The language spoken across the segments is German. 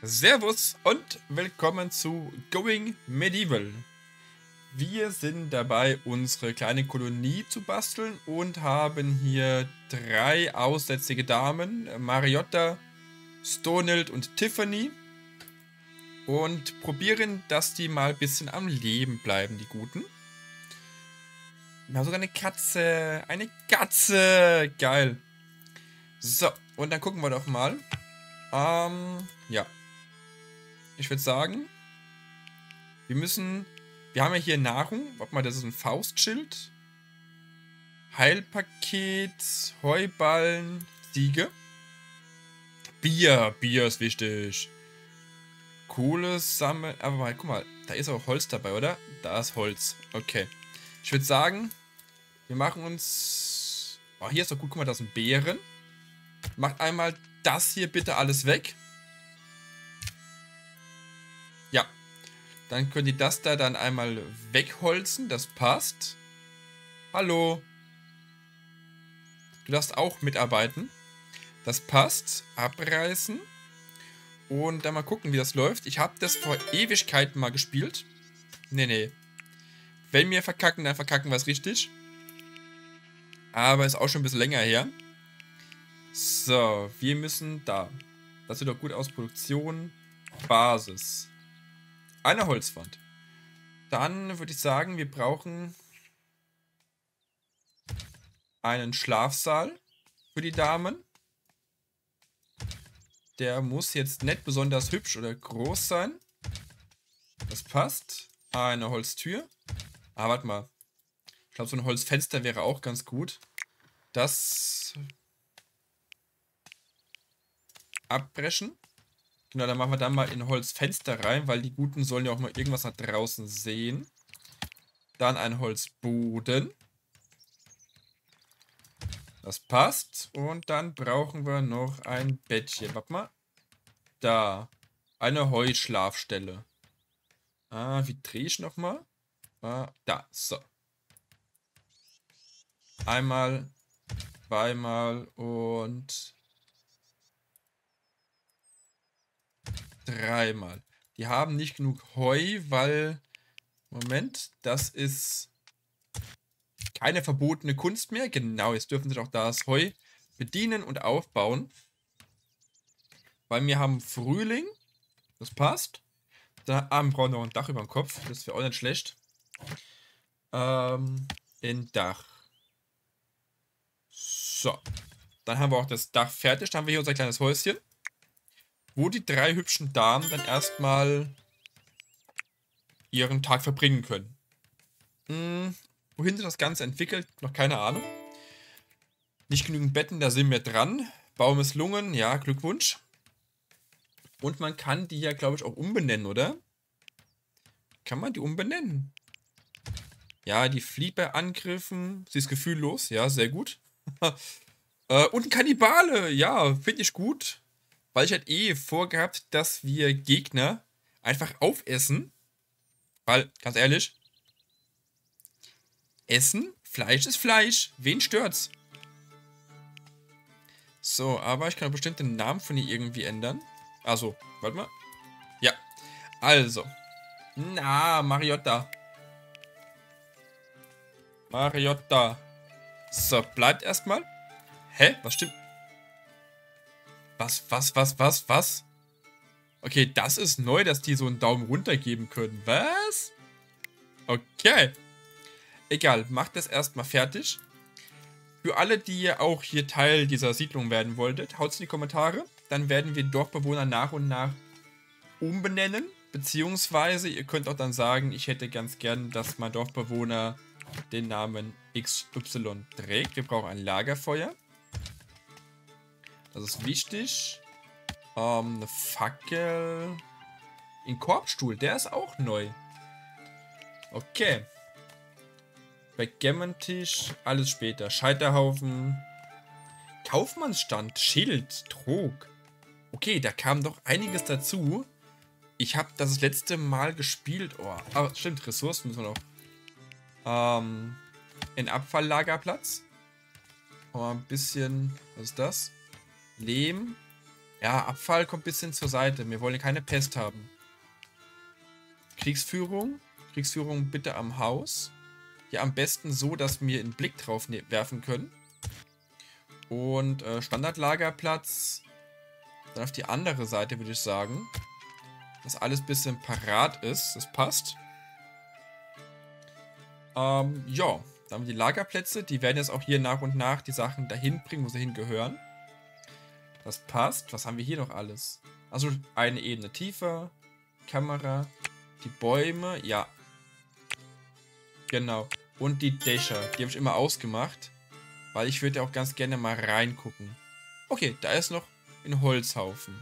Servus und willkommen zu Going Medieval. Wir sind dabei, unsere kleine Kolonie zu basteln und haben hier drei aussätzige Damen, Mariotta, Stonhild und Tiffany. Und probieren, dass die mal ein bisschen am Leben bleiben, die Guten. Wir haben sogar eine Katze. Eine Katze. Geil. So, und dann gucken wir doch mal. Ähm, ja. Ich würde sagen, wir müssen... Wir haben ja hier Nahrung. Warte mal, das ist ein Faustschild. Heilpaket, Heuballen, Siege. Bier, Bier ist wichtig. Kohle sammeln. Aber mal, guck mal, da ist auch Holz dabei, oder? Da ist Holz. Okay. Ich würde sagen, wir machen uns... Oh, hier ist doch gut. Guck mal, da sind Beeren. Macht einmal das hier bitte alles weg. Dann könnt ihr das da dann einmal wegholzen. Das passt. Hallo. Du darfst auch mitarbeiten. Das passt. Abreißen. Und dann mal gucken, wie das läuft. Ich habe das vor Ewigkeiten mal gespielt. Nee, nee. Wenn wir verkacken, dann verkacken wir es richtig. Aber ist auch schon ein bisschen länger her. So, wir müssen da. Das sieht doch gut aus. Produktion, Basis. Eine Holzwand. Dann würde ich sagen, wir brauchen einen Schlafsaal für die Damen. Der muss jetzt nicht besonders hübsch oder groß sein. Das passt. Eine Holztür. Ah, warte mal. Ich glaube, so ein Holzfenster wäre auch ganz gut. Das abbrechen. Genau, dann machen wir dann mal in Holzfenster rein, weil die Guten sollen ja auch mal irgendwas nach draußen sehen. Dann ein Holzboden. Das passt. Und dann brauchen wir noch ein Bettchen. Warte mal. Da. Eine Heuschlafstelle. Ah, wie drehe ich nochmal? Ah, da. So. Einmal, zweimal und dreimal. Die haben nicht genug Heu, weil... Moment, das ist keine verbotene Kunst mehr. Genau, jetzt dürfen sich auch das Heu bedienen und aufbauen. Weil wir haben Frühling. Das passt. Da ah, wir brauchen noch ein Dach über dem Kopf. Das wäre auch nicht schlecht. Ähm, ein Dach. So. Dann haben wir auch das Dach fertig. Dann haben wir hier unser kleines Häuschen wo die drei hübschen Damen dann erstmal ihren Tag verbringen können. Hm, wohin sich das Ganze entwickelt, noch keine Ahnung. Nicht genügend Betten, da sind wir dran. Baum ist Lungen, ja, Glückwunsch. Und man kann die ja, glaube ich, auch umbenennen, oder? Kann man die umbenennen? Ja, die flieht bei Angriffen. Sie ist gefühllos, ja, sehr gut. äh, und Kannibale, ja, finde ich gut weil ich halt eh vorgehabt, dass wir Gegner einfach aufessen. Weil, ganz ehrlich, Essen, Fleisch ist Fleisch. Wen stört's? So, aber ich kann bestimmt den Namen von ihr irgendwie ändern. Also, warte mal. Ja. Also. Na, Mariotta. Mariotta. So, bleibt erstmal. Hä? Was stimmt? Was, was, was, was, was? Okay, das ist neu, dass die so einen Daumen runter geben können. Was? Okay. Egal, macht das erstmal fertig. Für alle, die auch hier Teil dieser Siedlung werden wolltet, haut es in die Kommentare. Dann werden wir Dorfbewohner nach und nach umbenennen. Beziehungsweise ihr könnt auch dann sagen, ich hätte ganz gern, dass mein Dorfbewohner den Namen XY trägt. Wir brauchen ein Lagerfeuer. Das ist wichtig. Ähm, eine Fackel. Ein Korbstuhl, der ist auch neu. Okay. Backgammon-Tisch, alles später. Scheiterhaufen. Kaufmannsstand, Schild, Trog. Okay, da kam doch einiges dazu. Ich habe das letzte Mal gespielt. Oh, aber stimmt, Ressourcen müssen wir noch. Ähm, ein Abfalllagerplatz. Oh, ein bisschen. Was ist das? Lehm. Ja, Abfall kommt ein bisschen zur Seite. Wir wollen keine Pest haben. Kriegsführung. Kriegsführung bitte am Haus. Ja, am besten so, dass wir einen Blick drauf ne-, werfen können. Und äh, Standardlagerplatz. Dann auf die andere Seite, würde ich sagen. Dass alles ein bisschen parat ist. Das passt. Ähm, ja. Dann haben wir die Lagerplätze. Die werden jetzt auch hier nach und nach die Sachen dahin bringen, wo sie hingehören. Das passt. Was haben wir hier noch alles? Also eine Ebene tiefer. Kamera. Die Bäume. Ja. Genau. Und die Dächer. Die habe ich immer ausgemacht. Weil ich würde auch ganz gerne mal reingucken. Okay, da ist noch ein Holzhaufen.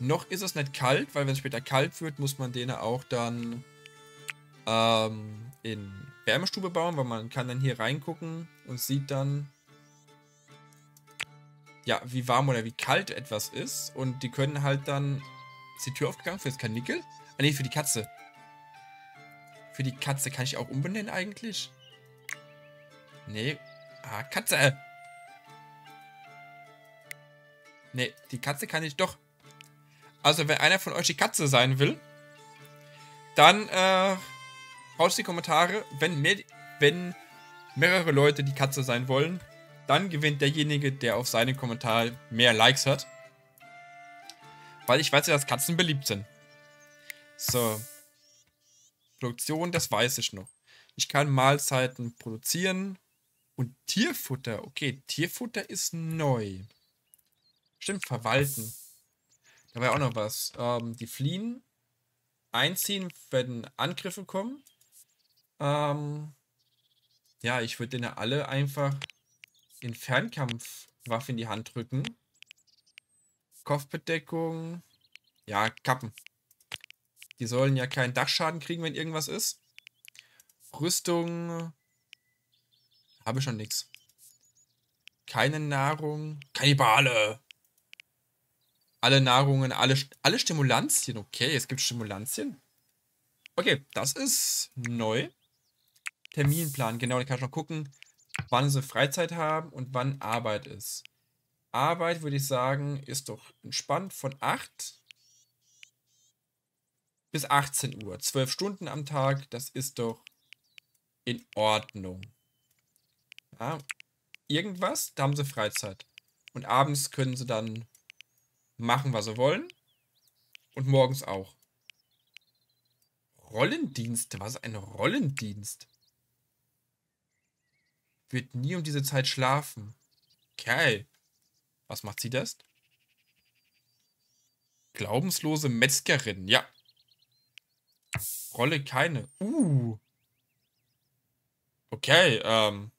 Noch ist es nicht kalt, weil wenn es später kalt wird, muss man den auch dann ähm, in Wärmestube bauen, weil man kann dann hier reingucken und sieht dann, ja, wie warm oder wie kalt etwas ist. Und die können halt dann, ist die Tür aufgegangen für das Kanickel? Ah ne, für die Katze. Für die Katze kann ich auch umbenennen eigentlich? Nee. Ah, Katze. Nee, die Katze kann ich doch. Also, wenn einer von euch die Katze sein will, dann äh, haut die Kommentare. Wenn, mehr, wenn mehrere Leute die Katze sein wollen, dann gewinnt derjenige, der auf seinen Kommentar mehr Likes hat. Weil ich weiß ja, dass Katzen beliebt sind. So. Produktion, das weiß ich noch. Ich kann Mahlzeiten produzieren. Und Tierfutter. Okay, Tierfutter ist neu. Stimmt, verwalten. Da war ja auch noch was. Ähm, die fliehen. Einziehen, wenn Angriffe kommen. Ähm, ja, ich würde denen alle einfach in Fernkampfwaffe in die Hand drücken. Kopfbedeckung. Ja, Kappen. Die sollen ja keinen Dachschaden kriegen, wenn irgendwas ist. Rüstung. Habe schon nichts. Keine Nahrung. Kannibale. Alle Nahrungen, alle, alle Stimulantien. Okay, es gibt Stimulantien. Okay, das ist neu. Terminplan, genau, da kann ich noch gucken, wann sie Freizeit haben und wann Arbeit ist. Arbeit, würde ich sagen, ist doch entspannt von 8 bis 18 Uhr. 12 Stunden am Tag, das ist doch in Ordnung. Ja, irgendwas, da haben sie Freizeit. Und abends können sie dann machen, was sie wollen. Und morgens auch. Rollendienste, was ein Rollendienst? Wird nie um diese Zeit schlafen. Okay. Was macht sie das? Glaubenslose Metzgerin, ja. Rolle keine. Uh. Okay, ähm.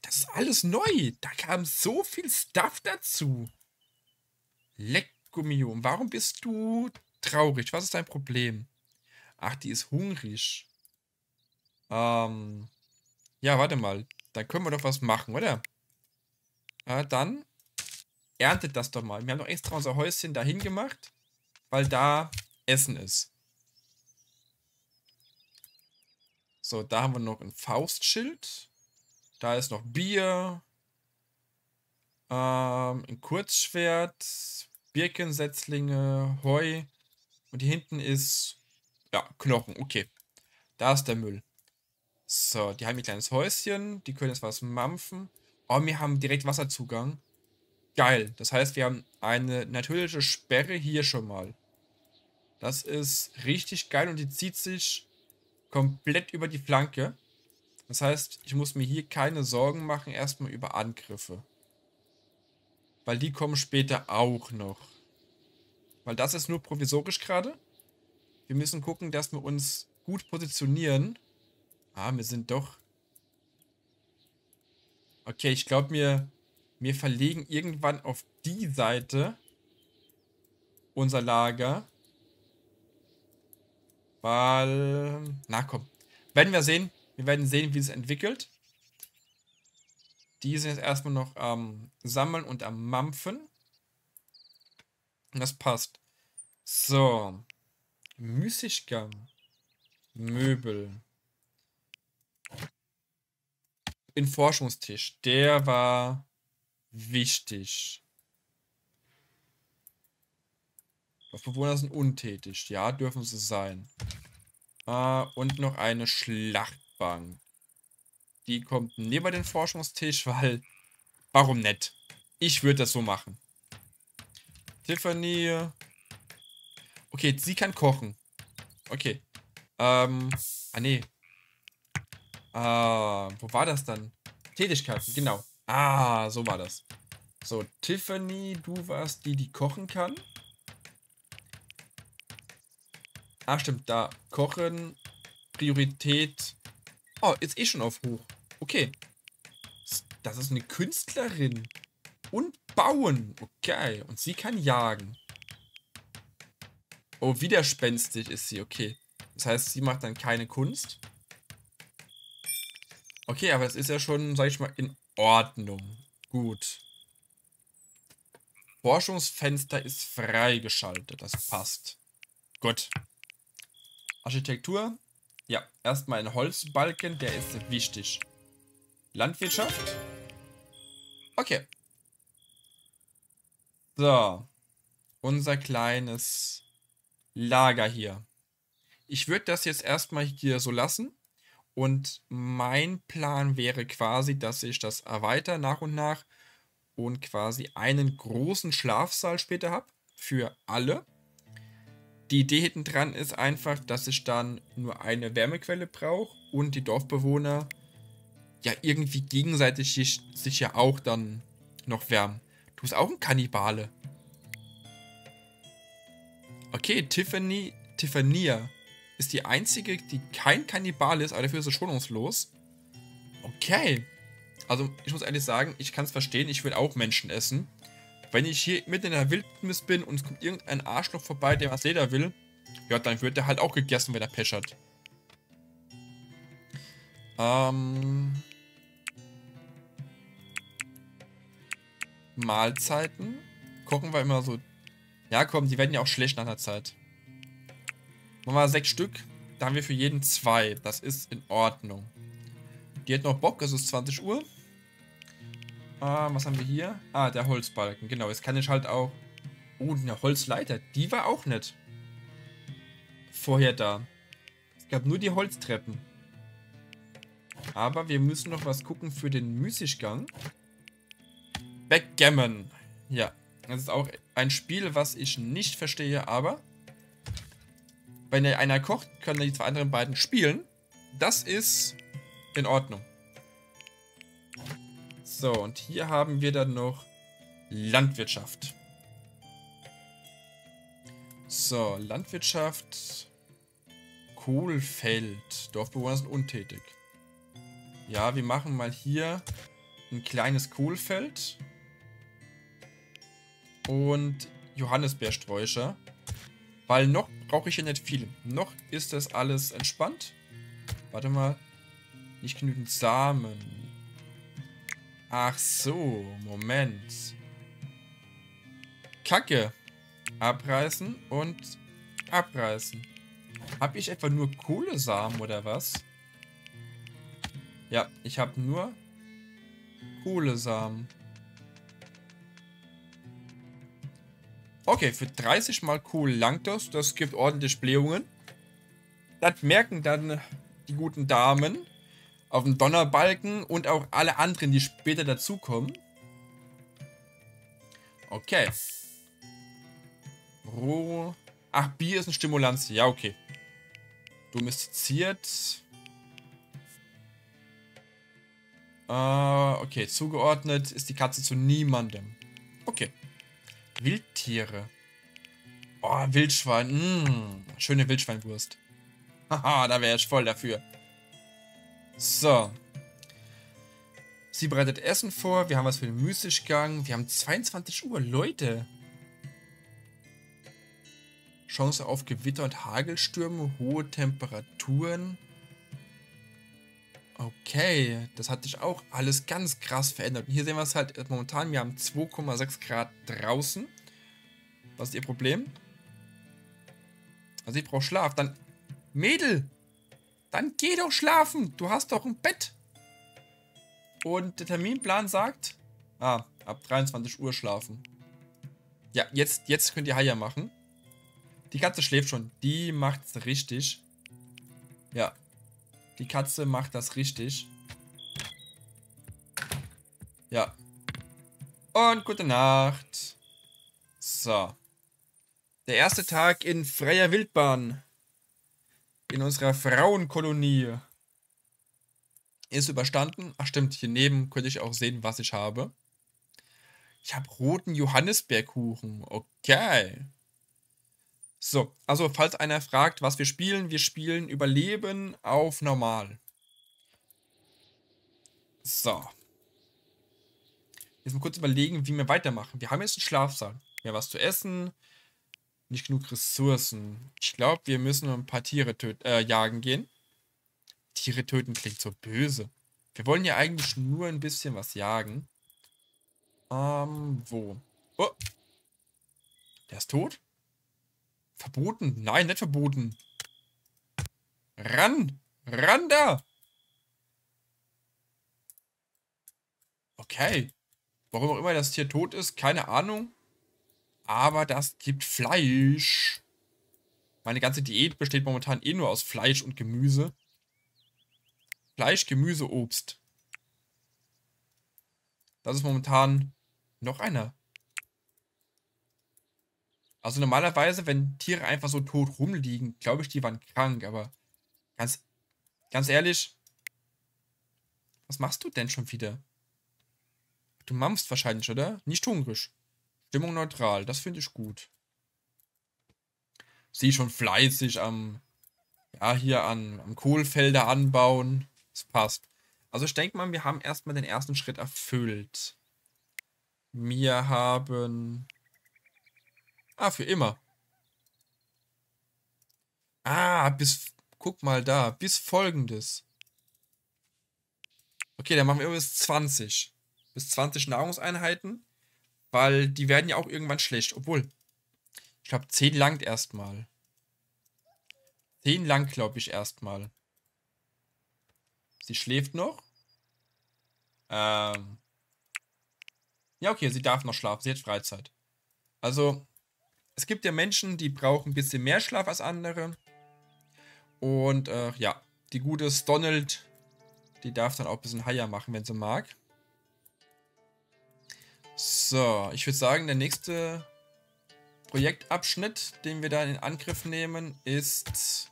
Das ist alles neu. Da kam so viel Stuff dazu. Lecco mio. Warum bist du traurig? Was ist dein Problem? Ach, die ist hungrig. Ähm. Ja, warte mal. Dann können wir doch was machen, oder? Ja, dann erntet das doch mal. Wir haben doch extra unser Häuschen dahin gemacht, weil da Essen ist. So, da haben wir noch ein Faustschild. Da ist noch Bier. Ähm, ein Kurzschwert. Birkensetzlinge, Heu. Und hier hinten ist, ja, Knochen. Okay. Da ist der Müll. So, die haben ein kleines Häuschen. Die können jetzt was mampfen. Oh, wir haben direkt Wasserzugang. Geil. Das heißt, wir haben eine natürliche Sperre hier schon mal. Das ist richtig geil und die zieht sich komplett über die Flanke. Das heißt, ich muss mir hier keine Sorgen machen, erstmal über Angriffe. Weil die kommen später auch noch. Weil das ist nur provisorisch gerade. Wir müssen gucken, dass wir uns gut positionieren. Ah, wir sind doch... Okay, ich glaube, wir, wir verlegen irgendwann auf die Seite unser Lager. Weil... Na komm. Werden wir sehen. Wir werden sehen, wie es entwickelt. Die sind jetzt erstmal noch am Sammeln und am Mampfen. Das passt. So. Müßiggang. Möbel. In Forschungstisch. Der war wichtig. Dorfbewohner sind untätig. Ja, dürfen sie sein. Äh, und noch eine Schlachtbank. Die kommt neben den Forschungstisch, weil... Warum nicht? Ich würde das so machen. Tiffany. Okay, sie kann kochen. Okay. Ähm. Ah, nee. Ah, wo war das dann? Tätigkeiten, genau. Ah, so war das. So, Tiffany, du warst die, die kochen kann. Ah, stimmt, da. Kochen, Priorität. Oh, ist eh schon auf hoch. Okay. Das ist eine Künstlerin. Und bauen. Okay. Und sie kann jagen. Oh, widerspenstig ist sie. Okay. Das heißt, sie macht dann keine Kunst. Okay, aber es ist ja schon, sag ich mal, in Ordnung. Gut. Forschungsfenster ist freigeschaltet. Das passt. Gut. Architektur. Ja, erstmal ein Holzbalken, der ist wichtig. Landwirtschaft. Okay. So. Unser kleines Lager hier. Ich würde das jetzt erstmal hier so lassen. Und mein Plan wäre quasi, dass ich das erweitere nach und nach und quasi einen großen Schlafsaal später habe für alle. Die Idee hinten dran ist einfach, dass ich dann nur eine Wärmequelle brauche und die Dorfbewohner ja irgendwie gegenseitig sich, ja auch dann noch wärmen. Du bist auch ein Kannibale. Okay, Tiffany, Tiffania ist die einzige, die kein Kannibal ist, aber dafür ist sie schonungslos. Okay. Also, ich muss ehrlich sagen, ich kann es verstehen, ich will auch Menschen essen. Wenn ich hier mitten in der Wildnis bin und es kommt irgendein Arschloch vorbei, der was Leder will, ja, dann wird der halt auch gegessen, wenn er Pech hat. Ähm... Mahlzeiten. Kochen wir immer so. Ja, komm, die werden ja auch schlecht nach einer Zeit. Machen wir sechs Stück. Da haben wir für jeden zwei. Das ist in Ordnung. Die hat noch Bock, es ist 20 Uhr. Ah, was haben wir hier? Ah, der Holzbalken. Genau, jetzt kann ich halt auch... Oh, eine Holzleiter. Die war auch nett. Vorher da. Es gab nur die Holztreppen. Aber wir müssen noch was gucken für den Müßiggang. Backgammon. Ja, das ist auch ein Spiel, was ich nicht verstehe, aber wenn einer kocht, können die zwei anderen beiden spielen. Das ist in Ordnung. So, und hier haben wir dann noch Landwirtschaft. So, Landwirtschaft. Kohlfeld. Dorfbewohner sind untätig. Ja, wir machen mal hier ein kleines Kohlfeld und Johannisbeersträucher. Weil noch brauche ich ja nicht viel. Noch ist das alles entspannt. Warte mal. Nicht genügend Samen. Ach so, Moment. Kacke. Abreißen und abreißen. Habe ich etwa nur Kohlesamen oder was? Ja, ich habe nur Kohlesamen. Okay, für 30 mal cool langt das. Das gibt ordentlich Blähungen. Das merken dann die guten Damen auf dem Donnerbalken und auch alle anderen, die später dazukommen. Okay. Roh. Ach, Bier ist ein Stimulanz. Ja, okay. Domestiziert. Äh, okay, zugeordnet ist die Katze zu niemandem. Okay. Wildtiere. Oh, Wildschwein. Mmh, schöne Wildschweinwurst. Haha, da wäre ich voll dafür. So. Sie bereitet Essen vor. Wir haben was für den Müßiggang. Wir haben 22 Uhr. Leute. Chance auf Gewitter und Hagelstürme. Hohe Temperaturen. Okay, das hat sich auch alles ganz krass verändert. Und hier sehen wir es halt momentan, wir haben 2,6 Grad draußen. Was ist ihr Problem? Also ich brauche Schlaf. Dann, Mädel, dann geh doch schlafen. Du hast doch ein Bett. Und der Terminplan sagt, ah, ab 23 Uhr schlafen. Ja, jetzt, jetzt könnt ihr Haie machen. Die Katze schläft schon. Die macht's richtig. Ja. Die Katze macht das richtig. Ja. Und gute Nacht. So. Der erste Tag in freier Wildbahn. In unserer Frauenkolonie. Ist überstanden. Ach stimmt, hier neben könnte ich auch sehen, was ich habe. Ich habe roten Johannisbeerkuchen. Okay. So, also falls einer fragt, was wir spielen, wir spielen Überleben auf normal. So. Jetzt mal kurz überlegen, wie wir weitermachen. Wir haben jetzt einen Schlafsaal. Wir haben was zu essen. Nicht genug Ressourcen. Ich glaube, wir müssen ein paar Tiere äh, jagen gehen. Tiere töten klingt so böse. Wir wollen ja eigentlich nur ein bisschen was jagen. Ähm, wo? Oh. Der ist tot? Verboten? Nein, nicht verboten. Ran! Ran da! Okay. Warum auch immer das Tier tot ist, keine Ahnung. Aber das gibt Fleisch. Meine ganze Diät besteht momentan eh nur aus Fleisch und Gemüse. Fleisch, Gemüse, Obst. Das ist momentan noch einer. Also normalerweise, wenn Tiere einfach so tot rumliegen, glaube ich, die waren krank, aber ganz, ganz ehrlich, was machst du denn schon wieder? Du mampfst wahrscheinlich, oder? Nicht hungrig. Stimmung neutral, das finde ich gut. Sie schon fleißig am, ja, hier an, am Kohlfelder anbauen. Das passt. Also ich denke mal, wir haben erstmal den ersten Schritt erfüllt. Wir haben Ah, für immer. Ah, bis. Guck mal da. Bis folgendes. Okay, dann machen wir bis 20. Bis 20 Nahrungseinheiten. Weil die werden ja auch irgendwann schlecht. Obwohl. Ich glaube, 10 langt erstmal. 10 langt, glaube ich, erstmal. Sie schläft noch. Ähm. Ja, okay, sie darf noch schlafen. Sie hat Freizeit. Also, es gibt ja Menschen, die brauchen ein bisschen mehr Schlaf als andere. Und äh, ja, die gute Donald, die darf dann auch ein bisschen higher machen, wenn sie mag. So, ich würde sagen, der nächste Projektabschnitt, den wir da in Angriff nehmen, ist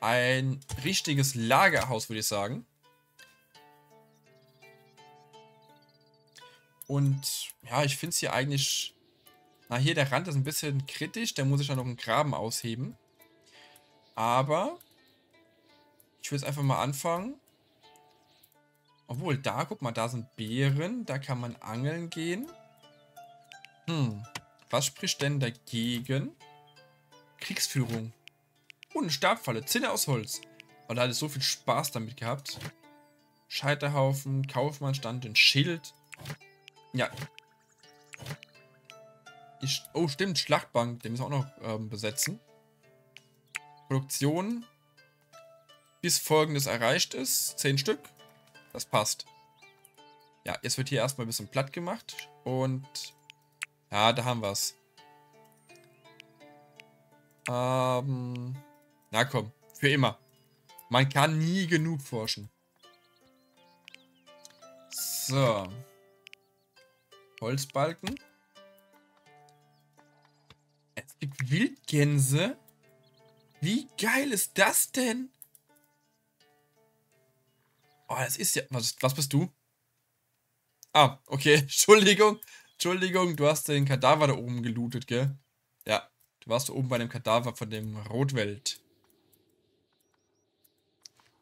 ein richtiges Lagerhaus, würde ich sagen. Und ja, ich finde es hier eigentlich na, hier der Rand ist ein bisschen kritisch. Da muss ich dann noch einen Graben ausheben. Aber ich will jetzt einfach mal anfangen. Obwohl, da, guck mal, da sind Beeren. Da kann man angeln gehen. Hm, was spricht denn dagegen? Kriegsführung. Und eine Stabfalle. Zinne aus Holz. Und da hatte ich so viel Spaß damit gehabt. Scheiterhaufen, Kaufmannstand, ein Schild. Ja, ich, oh, stimmt, Schlachtbank. Den müssen wir auch noch ähm, besetzen. Produktion. Bis folgendes erreicht ist. Zehn Stück. Das passt. Ja, jetzt wird hier erstmal ein bisschen platt gemacht. Und ja, da haben wir es. Ähm, na komm, für immer. Man kann nie genug forschen. So. Holzbalken gibt Wildgänse? Wie geil ist das denn? Oh, das ist ja... Was, was bist du? Ah, okay. Entschuldigung. Entschuldigung, du hast den Kadaver da oben gelootet, gell? Ja, du warst da oben bei dem Kadaver von dem Rotwelt.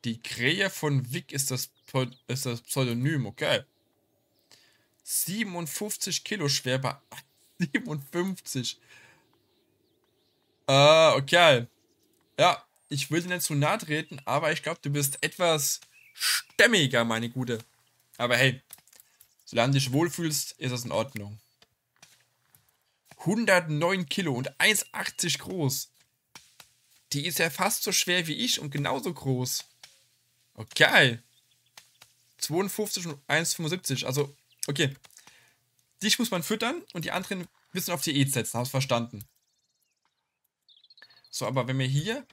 Die Krähe von Vic ist das, ist das Pseudonym, okay. 57 Kilo schwer bei 57. Äh, okay. Ja, ich will dir nicht zu nahe treten, aber ich glaube, du bist etwas stämmiger, meine Gute. Aber hey, solange du dich wohlfühlst, ist das in Ordnung. 109 Kilo und 1,80 groß. Die ist ja fast so schwer wie ich und genauso groß. Okay. 52 und 1,75. Also, okay. Dich muss man füttern und die anderen müssen auf Diät setzen. Hast verstanden? So, aber wenn wir hier,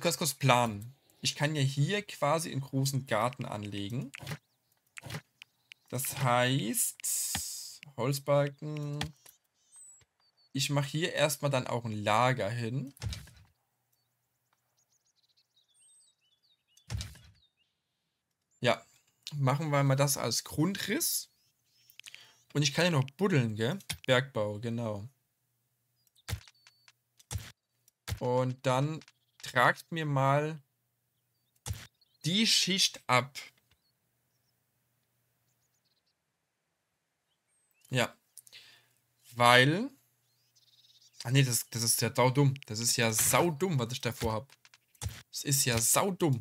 kurz kurz planen. Ich kann ja hier quasi einen großen Garten anlegen. Das heißt, Holzbalken. Ich mache hier erstmal dann auch ein Lager hin. Ja, machen wir mal das als Grundriss. Und ich kann ja noch buddeln, gell? Bergbau, genau. Und dann tragt mir mal die Schicht ab. Ja. Weil. Ah nee, das, das ist ja saudumm. Das ist ja saudumm, was ich davor habe. Das ist ja saudumm.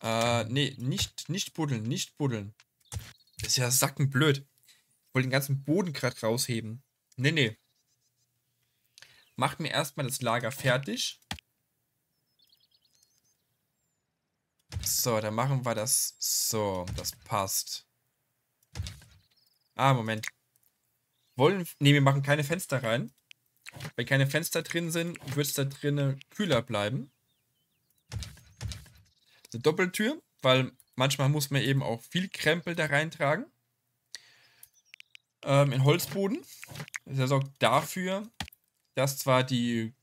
Äh, nee, nicht, nicht buddeln, nicht buddeln. Das ist ja sackenblöd. Ich wollte den ganzen Boden gerade rausheben. Nee, nee. Macht mir erstmal das Lager fertig. So, dann machen wir das so. Das passt. Ah, Moment. Wollen. Ne, wir machen keine Fenster rein. Wenn keine Fenster drin sind, wird es da drinnen kühler bleiben. Eine Doppeltür, weil manchmal muss man eben auch viel Krempel da reintragen. Ähm, in Holzboden. Das sorgt dafür, dass zwar die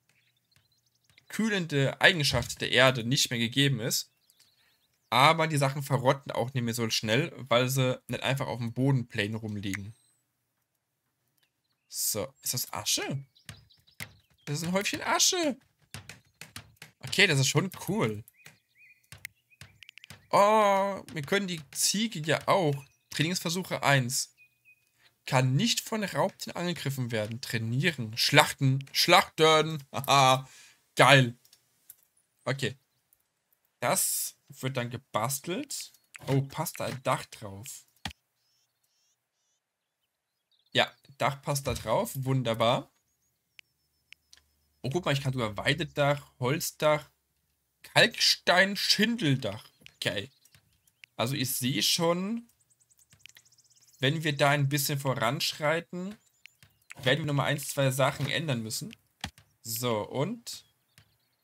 kühlende Eigenschaft der Erde nicht mehr gegeben ist, aber die Sachen verrotten auch nicht mehr so schnell, weil sie nicht einfach auf dem Bodenplane rumliegen. So, ist das Asche? Das ist ein Häufchen Asche. Okay, das ist schon cool. Oh, wir können die Ziege ja auch. Trainingsversuche 1. Kann nicht von Raubtieren angegriffen werden. Trainieren. Schlachten. Schlachten. Haha. Geil. Okay. Das wird dann gebastelt. Oh, passt da ein Dach drauf. Ja, Dach passt da drauf. Wunderbar. Oh, guck mal, ich kann sogar Weidedach, Holzdach, Kalkstein, Schindeldach. Okay. Also ich sehe schon, wenn wir da ein bisschen voranschreiten, werden wir nochmal ein, zwei Sachen ändern müssen. So, und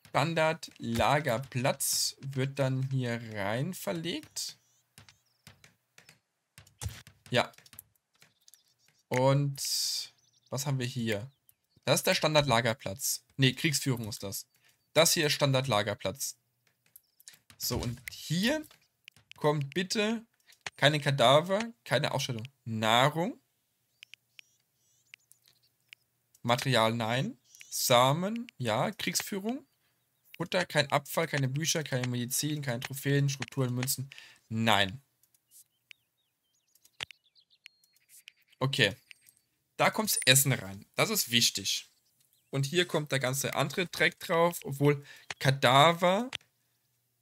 Standard Lagerplatz wird dann hier rein verlegt. Ja. Und was haben wir hier? Das ist der Standard Lagerplatz. Ne, Kriegsführung ist das. Das hier ist Standard Lagerplatz. So, und hier kommt bitte keine Kadaver, keine Ausstellung. Nahrung. Material, nein. Samen, ja. Kriegsführung. Futter, kein Abfall, keine Bücher, keine Medizin, keine Trophäen, Strukturen, Münzen. Nein. Okay. Da kommt Essen rein. Das ist wichtig. Und hier kommt der ganze andere Dreck drauf, obwohl Kadaver.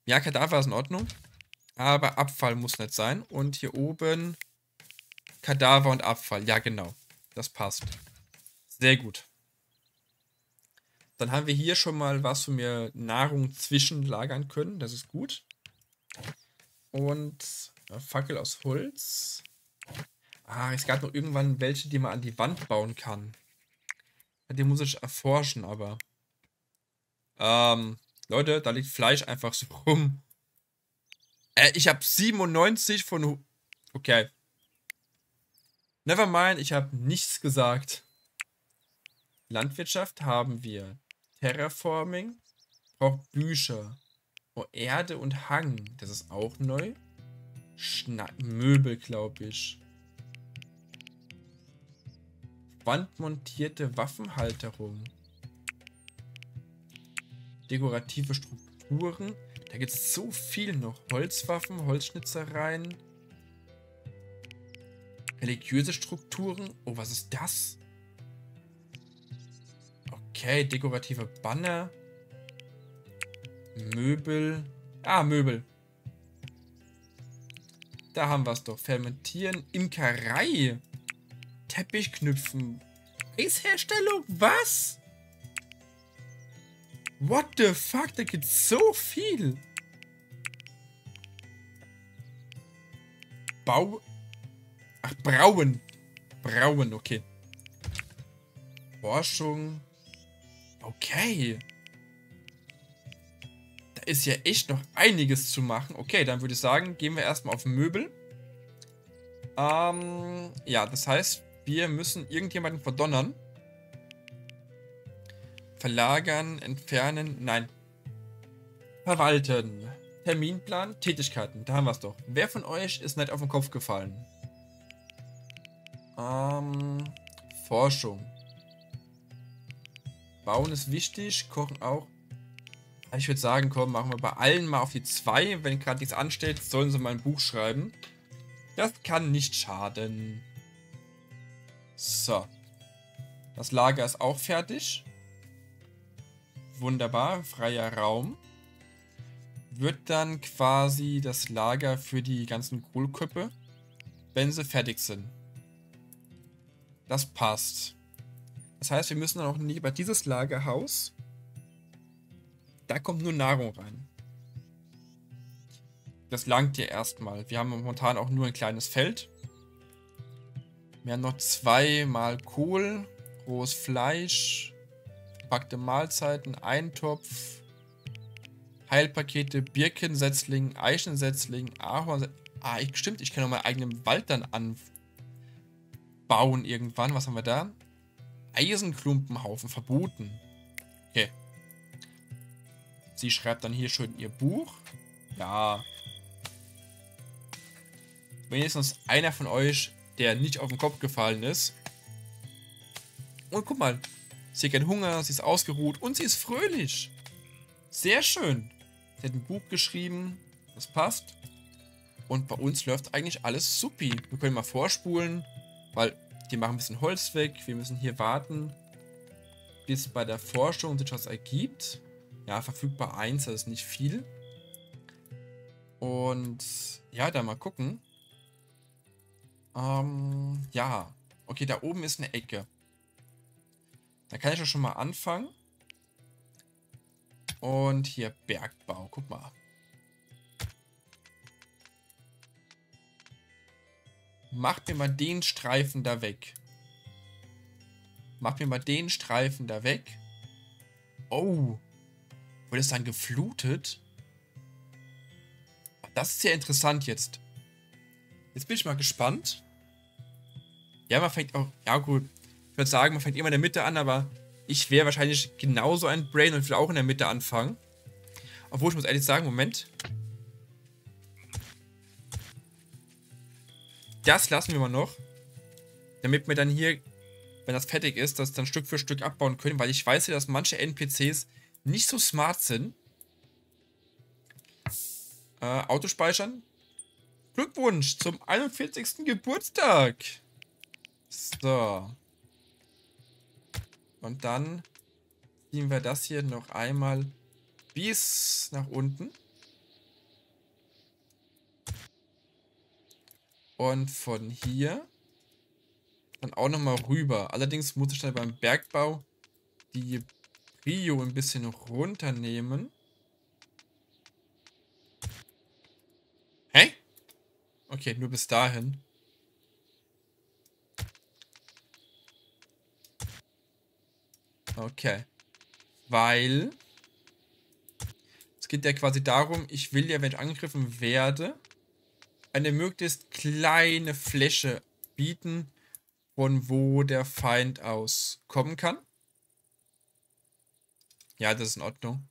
Ja, Kadaver ist in Ordnung. Aber Abfall muss nicht sein. Und hier oben Kadaver und Abfall. Ja, genau. Das passt. Sehr gut. Dann haben wir hier schon mal was, wo wir Nahrung zwischenlagern können. Das ist gut. Und äh, Fackel aus Holz. Ah, es gab noch irgendwann welche, die man an die Wand bauen kann. Die muss ich erforschen, aber. Ähm, Leute, da liegt Fleisch einfach so rum. Äh, ich habe 97 von... Okay. Nevermind, ich habe nichts gesagt. Landwirtschaft haben wir Terraforming braucht Bücher. Oh, Erde und Hang. Das ist auch neu. Schna Möbel, glaube ich. Wandmontierte Waffenhalterung. Dekorative Strukturen. Da gibt es so viel noch. Holzwaffen, Holzschnitzereien. Religiöse Strukturen. Oh, was ist das? Okay, dekorative Banner. Möbel. Ah, Möbel. Da haben wir es doch. Fermentieren. Imkerei. Teppichknüpfen. Eisherstellung? Was? What the fuck? Da gibt so viel. Bau. Ach, Brauen. Brauen, okay. Forschung. Okay. Da ist ja echt noch einiges zu machen. Okay, dann würde ich sagen, gehen wir erstmal auf Möbel. Ähm, ja, das heißt, wir müssen irgendjemanden verdonnern. Verlagern, entfernen, nein. Verwalten. Terminplan, Tätigkeiten, da haben wir es doch. Wer von euch ist nicht auf den Kopf gefallen? Ähm, Forschung. Bauen ist wichtig, Kochen auch. Ich würde sagen, komm, machen wir bei allen mal auf die 2. Wenn gerade nichts ansteht, sollen sie mal ein Buch schreiben. Das kann nicht schaden. So. Das Lager ist auch fertig. Wunderbar, freier Raum. Wird dann quasi das Lager für die ganzen Kohlköpfe, wenn sie fertig sind. Das passt. Das heißt, wir müssen dann auch nicht bei dieses Lagerhaus. Da kommt nur Nahrung rein. Das langt dir erstmal. Wir haben momentan auch nur ein kleines Feld. Wir haben noch zweimal Kohl, rohes Fleisch, verpackte Mahlzeiten, Eintopf, Heilpakete, Birkensetzling, Eichensetzling, Ahorn. Ah, ich, stimmt, ich kann auch meinen eigenen Wald dann anbauen irgendwann. Was haben wir da? Eisenklumpenhaufen verboten. Okay. Sie schreibt dann hier schön ihr Buch. Ja. Wenigstens einer von euch der nicht auf den Kopf gefallen ist. Und guck mal, sie hat keinen Hunger, sie ist ausgeruht und sie ist fröhlich. Sehr schön. Sie hat ein Buch geschrieben, das passt. Und bei uns läuft eigentlich alles supi. Wir können mal vorspulen, weil die machen ein bisschen Holz weg. Wir müssen hier warten, bis bei der Forschung sich was ergibt. Ja, verfügbar 1, das ist nicht viel. Und ja, da mal gucken. Ähm, ja. Okay, da oben ist eine Ecke. Da kann ich doch schon mal anfangen. Und hier Bergbau. Guck mal. Macht mir mal den Streifen da weg. Macht mir mal den Streifen da weg. Oh. Wird es dann geflutet? Das ist ja interessant jetzt. Jetzt bin ich mal gespannt. Ja, man fängt auch. Ja, gut. Ich würde sagen, man fängt immer in der Mitte an, aber ich wäre wahrscheinlich genauso ein Brain und will auch in der Mitte anfangen. Obwohl, ich muss ehrlich sagen, Moment. Das lassen wir mal noch. Damit wir dann hier, wenn das fertig ist, das dann Stück für Stück abbauen können, weil ich weiß ja, dass manche NPCs nicht so smart sind. Äh, Autospeichern. Glückwunsch zum 41. Geburtstag. So. Und dann ziehen wir das hier noch einmal bis nach unten. Und von hier dann auch nochmal rüber. Allerdings muss ich dann beim Bergbau die Prio ein bisschen runternehmen. Hä? Okay, nur bis dahin. Okay. Weil es geht ja quasi darum, ich will ja, wenn ich angegriffen werde, eine möglichst kleine Fläche bieten, von wo der Feind aus kommen kann. Ja, das ist in Ordnung.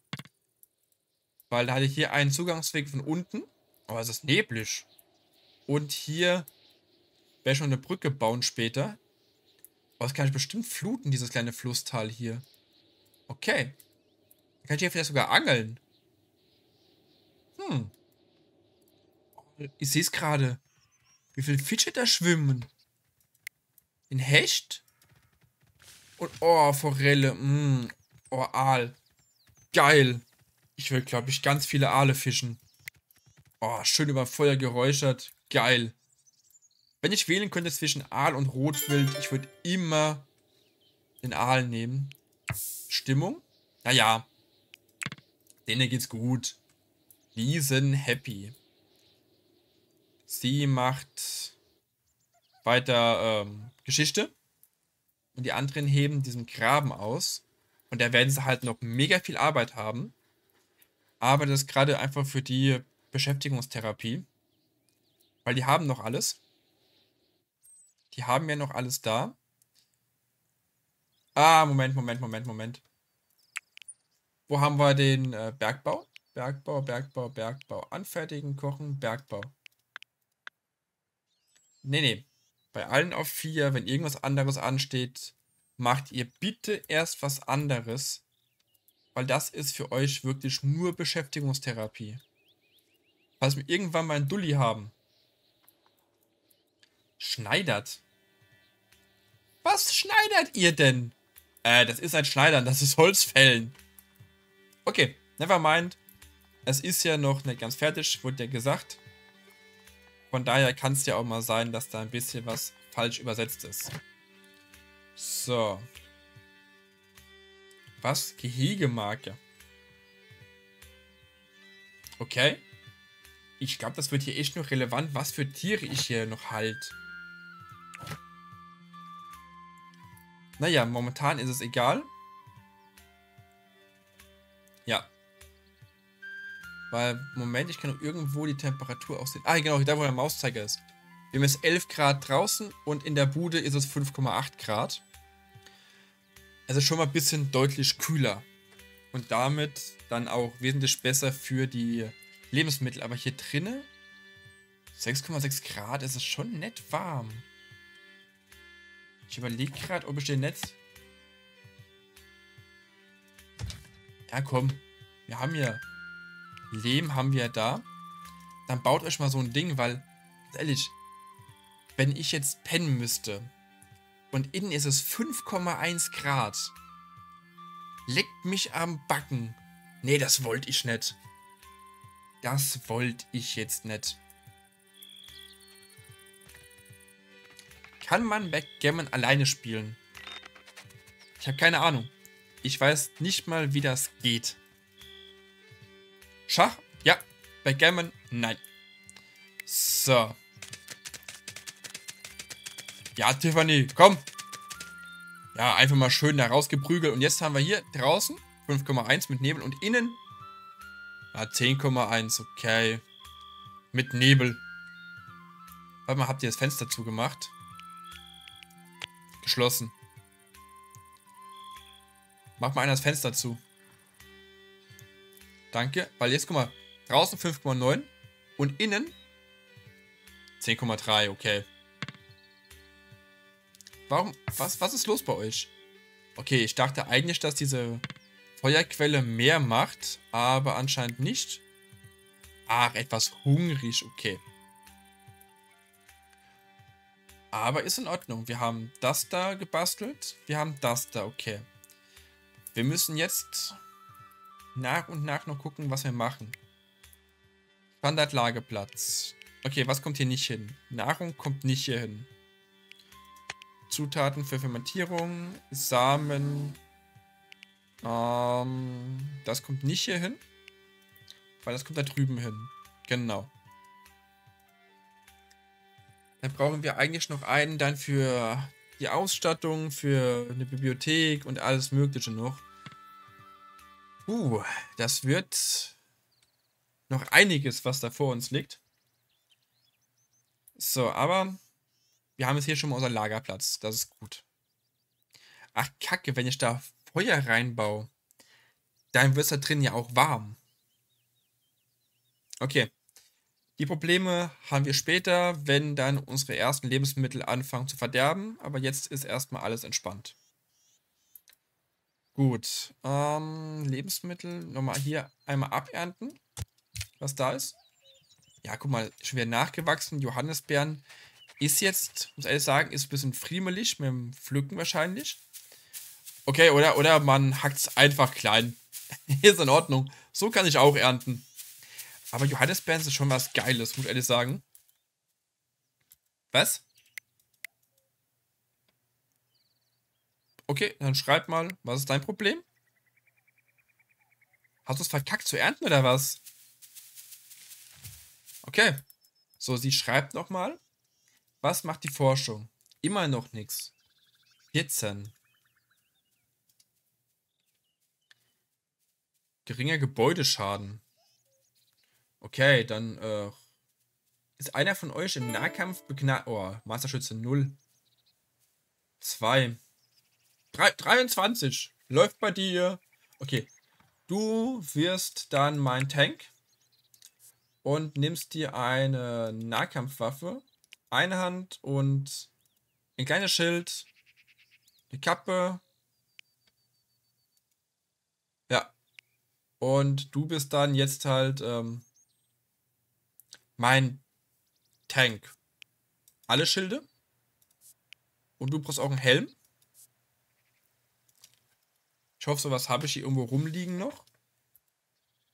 Weil da hatte ich hier einen Zugangsweg von unten. Aber es ist neblig. Und hier ich schon eine Brücke bauen später. Aber das kann ich bestimmt fluten, dieses kleine Flusstal hier. Okay. Dann kann ich hier vielleicht sogar angeln. Hm. Ich sehe es gerade. Wie viele Fische da schwimmen. In Hecht? Und, oh, Forelle. Mm. Oh, Aal. Geil. Ich will, glaube ich, ganz viele Aale fischen. Oh, schön über Feuer geräuchert. Geil. Wenn ich wählen könnte zwischen Aal und Rotwild, ich würde immer den Aal nehmen. Stimmung? Naja. Denen geht's gut. Die sind happy. Sie macht weiter ähm, Geschichte. Und die anderen heben diesen Graben aus. Und da werden sie halt noch mega viel Arbeit haben. Aber das ist gerade einfach für die Beschäftigungstherapie. Weil die haben noch alles. Die haben ja noch alles da. Ah, Moment, Moment, Moment, Moment. Wo haben wir den äh, Bergbau? Bergbau, Bergbau, Bergbau. Anfertigen, kochen, Bergbau. Nee, nee. Bei allen auf vier, wenn irgendwas anderes ansteht, macht ihr bitte erst was anderes. Weil das ist für euch wirklich nur Beschäftigungstherapie. Falls wir irgendwann mal einen Dulli haben. Schneidert. Was schneidert ihr denn? Äh, das ist ein Schneidern, das ist Holzfällen. Okay, never mind. Es ist ja noch nicht ganz fertig, wurde ja gesagt. Von daher kann es ja auch mal sein, dass da ein bisschen was falsch übersetzt ist. So. Was? Gehegemarke. Okay. Ich glaube, das wird hier echt noch relevant, was für Tiere ich hier noch halt. Naja, momentan ist es egal. Ja. Weil, Moment, ich kann noch irgendwo die Temperatur aussehen. Ah, genau, da wo der Mauszeiger ist. Wir haben jetzt 11 Grad draußen und in der Bude ist es 5,8 Grad. Also schon mal ein bisschen deutlich kühler. Und damit dann auch wesentlich besser für die Lebensmittel. Aber hier drinnen 6,6 Grad ist es schon nett warm. Ich überlege gerade, ob ich den Netz... Ja, komm. Wir haben ja... Lehm haben wir da. Dann baut euch mal so ein Ding, weil... Ehrlich, wenn ich jetzt pennen müsste und innen ist es 5,1 Grad, leckt mich am Backen. Nee, das wollte ich nicht. Das wollte ich jetzt nicht. Kann man Backgammon alleine spielen? Ich habe keine Ahnung. Ich weiß nicht mal, wie das geht. Schach? Ja. Backgammon? Nein. So. Ja, Tiffany, komm. Ja, einfach mal schön da rausgeprügelt. Und jetzt haben wir hier draußen 5,1 mit Nebel und innen ja, 10,1, okay. Mit Nebel. Warte mal, habt ihr das Fenster zugemacht? Geschlossen. Mach mal einer das Fenster zu. Danke. Weil jetzt, guck mal, draußen 5,9 und innen 10,3, okay. Warum, was, was ist los bei euch? Okay, ich dachte eigentlich, dass diese Feuerquelle mehr macht, aber anscheinend nicht. Ach, etwas hungrig, okay. Aber ist in Ordnung. Wir haben das da gebastelt. Wir haben das da, okay. Wir müssen jetzt nach und nach noch gucken, was wir machen. Standardlageplatz. Okay, was kommt hier nicht hin? Nahrung kommt nicht hier hin. Zutaten für Fermentierung, Samen. Ähm, das kommt nicht hier hin. Weil das kommt da drüben hin. Genau. Dann brauchen wir eigentlich noch einen dann für die Ausstattung, für eine Bibliothek und alles mögliche noch. Uh, das wird noch einiges, was da vor uns liegt. So, aber wir haben jetzt hier schon mal unseren Lagerplatz. Das ist gut. Ach, kacke, wenn ich da Feuer reinbaue, dann wird es da drin ja auch warm. Okay. Die Probleme haben wir später, wenn dann unsere ersten Lebensmittel anfangen zu verderben. Aber jetzt ist erstmal alles entspannt. Gut. Ähm, Lebensmittel nochmal hier einmal abernten. Was da ist. Ja, guck mal, schon wieder nachgewachsen. Johannisbeeren ist jetzt, muss ehrlich sagen, ist ein bisschen friemelig mit dem Pflücken wahrscheinlich. Okay, oder, oder man hackt es einfach klein. ist in Ordnung. So kann ich auch ernten. Aber Johannisbeeren ist schon was Geiles, muss ich ehrlich sagen. Was? Okay, dann schreib mal, was ist dein Problem? Hast du es verkackt zu ernten oder was? Okay. So, sie schreibt nochmal. Was macht die Forschung? Immer noch nichts. 14. Geringer Gebäudeschaden. Okay, dann äh, ist einer von euch im Nahkampf begnadigt. Oh, Masterschütze 0. 2. 3, 23. Läuft bei dir. Okay. Du wirst dann mein Tank und nimmst dir eine Nahkampfwaffe, eine Hand und ein kleines Schild, eine Kappe. Ja. Und du bist dann jetzt halt ähm, mein Tank. Alle Schilde. Und du brauchst auch einen Helm. Ich hoffe, sowas habe ich hier irgendwo rumliegen noch.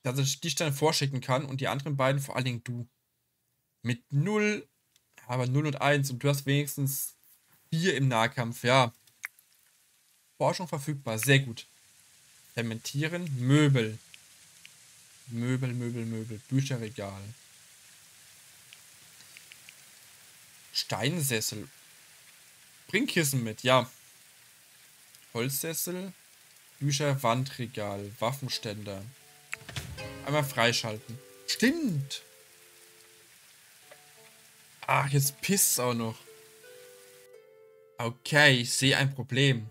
Dass ich dich dann vorschicken kann und die anderen beiden, vor allen Dingen du. Mit 0, aber 0 und 1 und du hast wenigstens 4 im Nahkampf, ja. Forschung verfügbar, sehr gut. Fermentieren, Möbel. Möbel, Möbel, Möbel, Bücherregal. Steinsessel. Bring Kissen mit, ja. Holzsessel, Bücher, Wandregal, Waffenständer. Einmal freischalten. Stimmt. Ach, jetzt pisst auch noch. Okay, ich sehe ein Problem.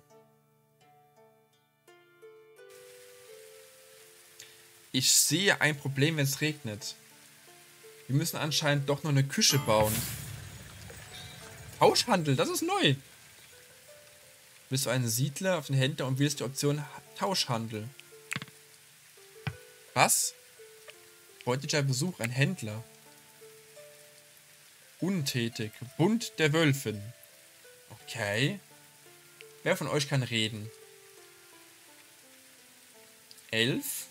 Ich sehe ein Problem, wenn es regnet. Wir müssen anscheinend doch noch eine Küche bauen. Tauschhandel, das ist neu. Bist du ein Siedler auf den Händler und wählst die Option Tauschhandel. Was? Freundlicher Besuch, ein Händler. Untätig. Bund der Wölfin. Okay. Wer von euch kann reden? Elf.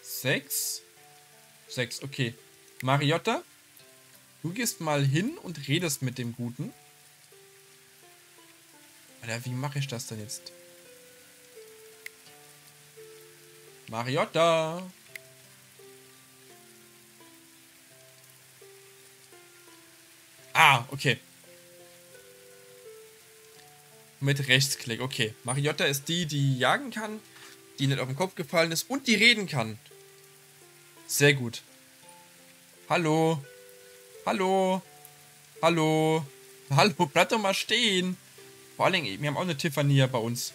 Sechs. Sechs, okay. Mariotta? Du gehst mal hin und redest mit dem Guten. Alter, wie mache ich das denn jetzt? Mariotta! Ah, okay. Mit Rechtsklick, okay. Mariotta ist die, die jagen kann, die nicht auf den Kopf gefallen ist und die reden kann. Sehr gut. Hallo. Hallo. Hallo. Hallo, bleib doch mal stehen. Vor allen Dingen, wir haben auch eine Tiffany hier bei uns.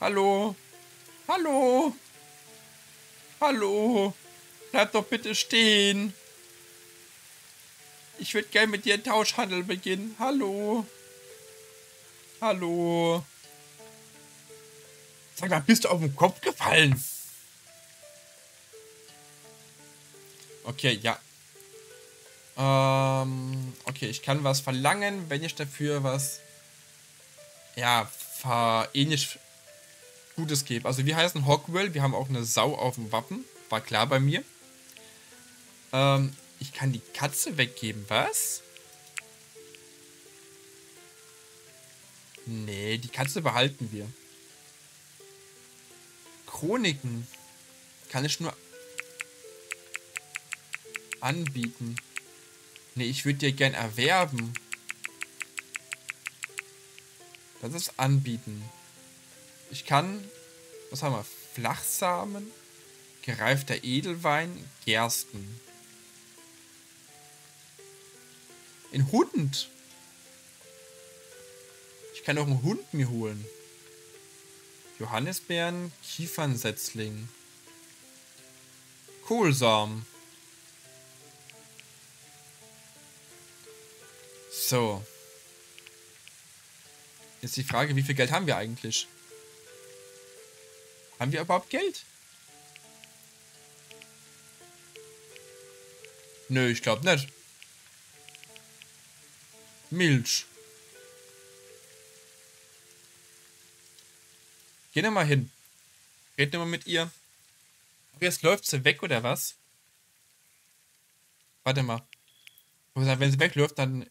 Hallo. Hallo. Hallo. Bleib doch bitte stehen. Ich würde gerne mit dir einen Tauschhandel beginnen. Hallo. Hallo. Sag mal, bist du auf den Kopf gefallen? Okay, ja. Ähm, okay, ich kann was verlangen, wenn ich dafür was, ja, ähnlich Gutes gebe. Also wir heißen Hogwell, wir haben auch eine Sau auf dem Wappen, war klar bei mir. Ähm, ich kann die Katze weggeben, was? Nee, die Katze behalten wir. Chroniken kann ich nur anbieten. Nee, ich würde dir gern erwerben. Das ist anbieten. Ich kann, was haben wir? Flachsamen, gereifter Edelwein, Gersten. Ein Hund. Ich kann auch einen Hund mir holen. Johannisbeeren, Kiefernsetzling. Kohlsamen. So. Jetzt die Frage, wie viel Geld haben wir eigentlich? Haben wir überhaupt Geld? Nö, ich glaube nicht. Milch. Geh doch mal hin. Red mal mit ihr. Jetzt läuft sie weg, oder was? Warte mal. Wenn sie wegläuft, dann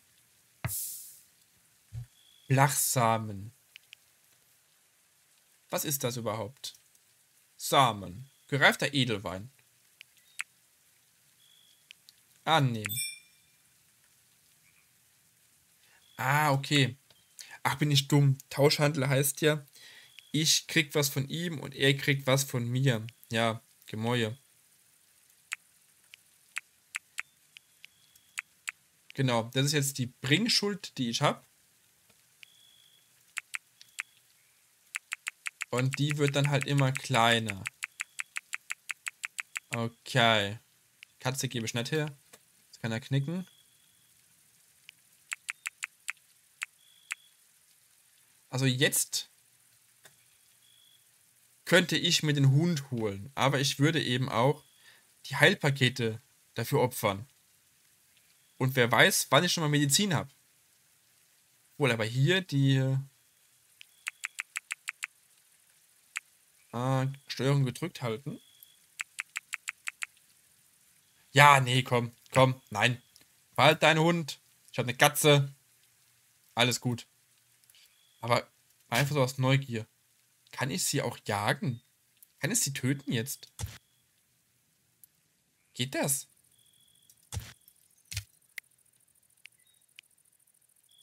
Blachsamen. Was ist das überhaupt? Samen. Gereifter Edelwein. Annehmen. Ah, okay. Ach, bin ich dumm. Tauschhandel heißt ja, ich krieg was von ihm und er kriegt was von mir. Ja, Gemäue. Genau, das ist jetzt die Bringschuld, die ich habe. Und die wird dann halt immer kleiner. Okay. Katze gebe ich nicht her. Jetzt kann er knicken. Also jetzt könnte ich mir den Hund holen. Aber ich würde eben auch die Heilpakete dafür opfern. Und wer weiß, wann ich schon mal Medizin habe. Wohl, aber hier die äh, Steuerung gedrückt halten. Ja, nee, komm, komm, nein. Bald dein Hund. Ich habe eine Katze. Alles gut. Aber einfach so aus Neugier. Kann ich sie auch jagen? Kann ich sie töten jetzt? Geht das?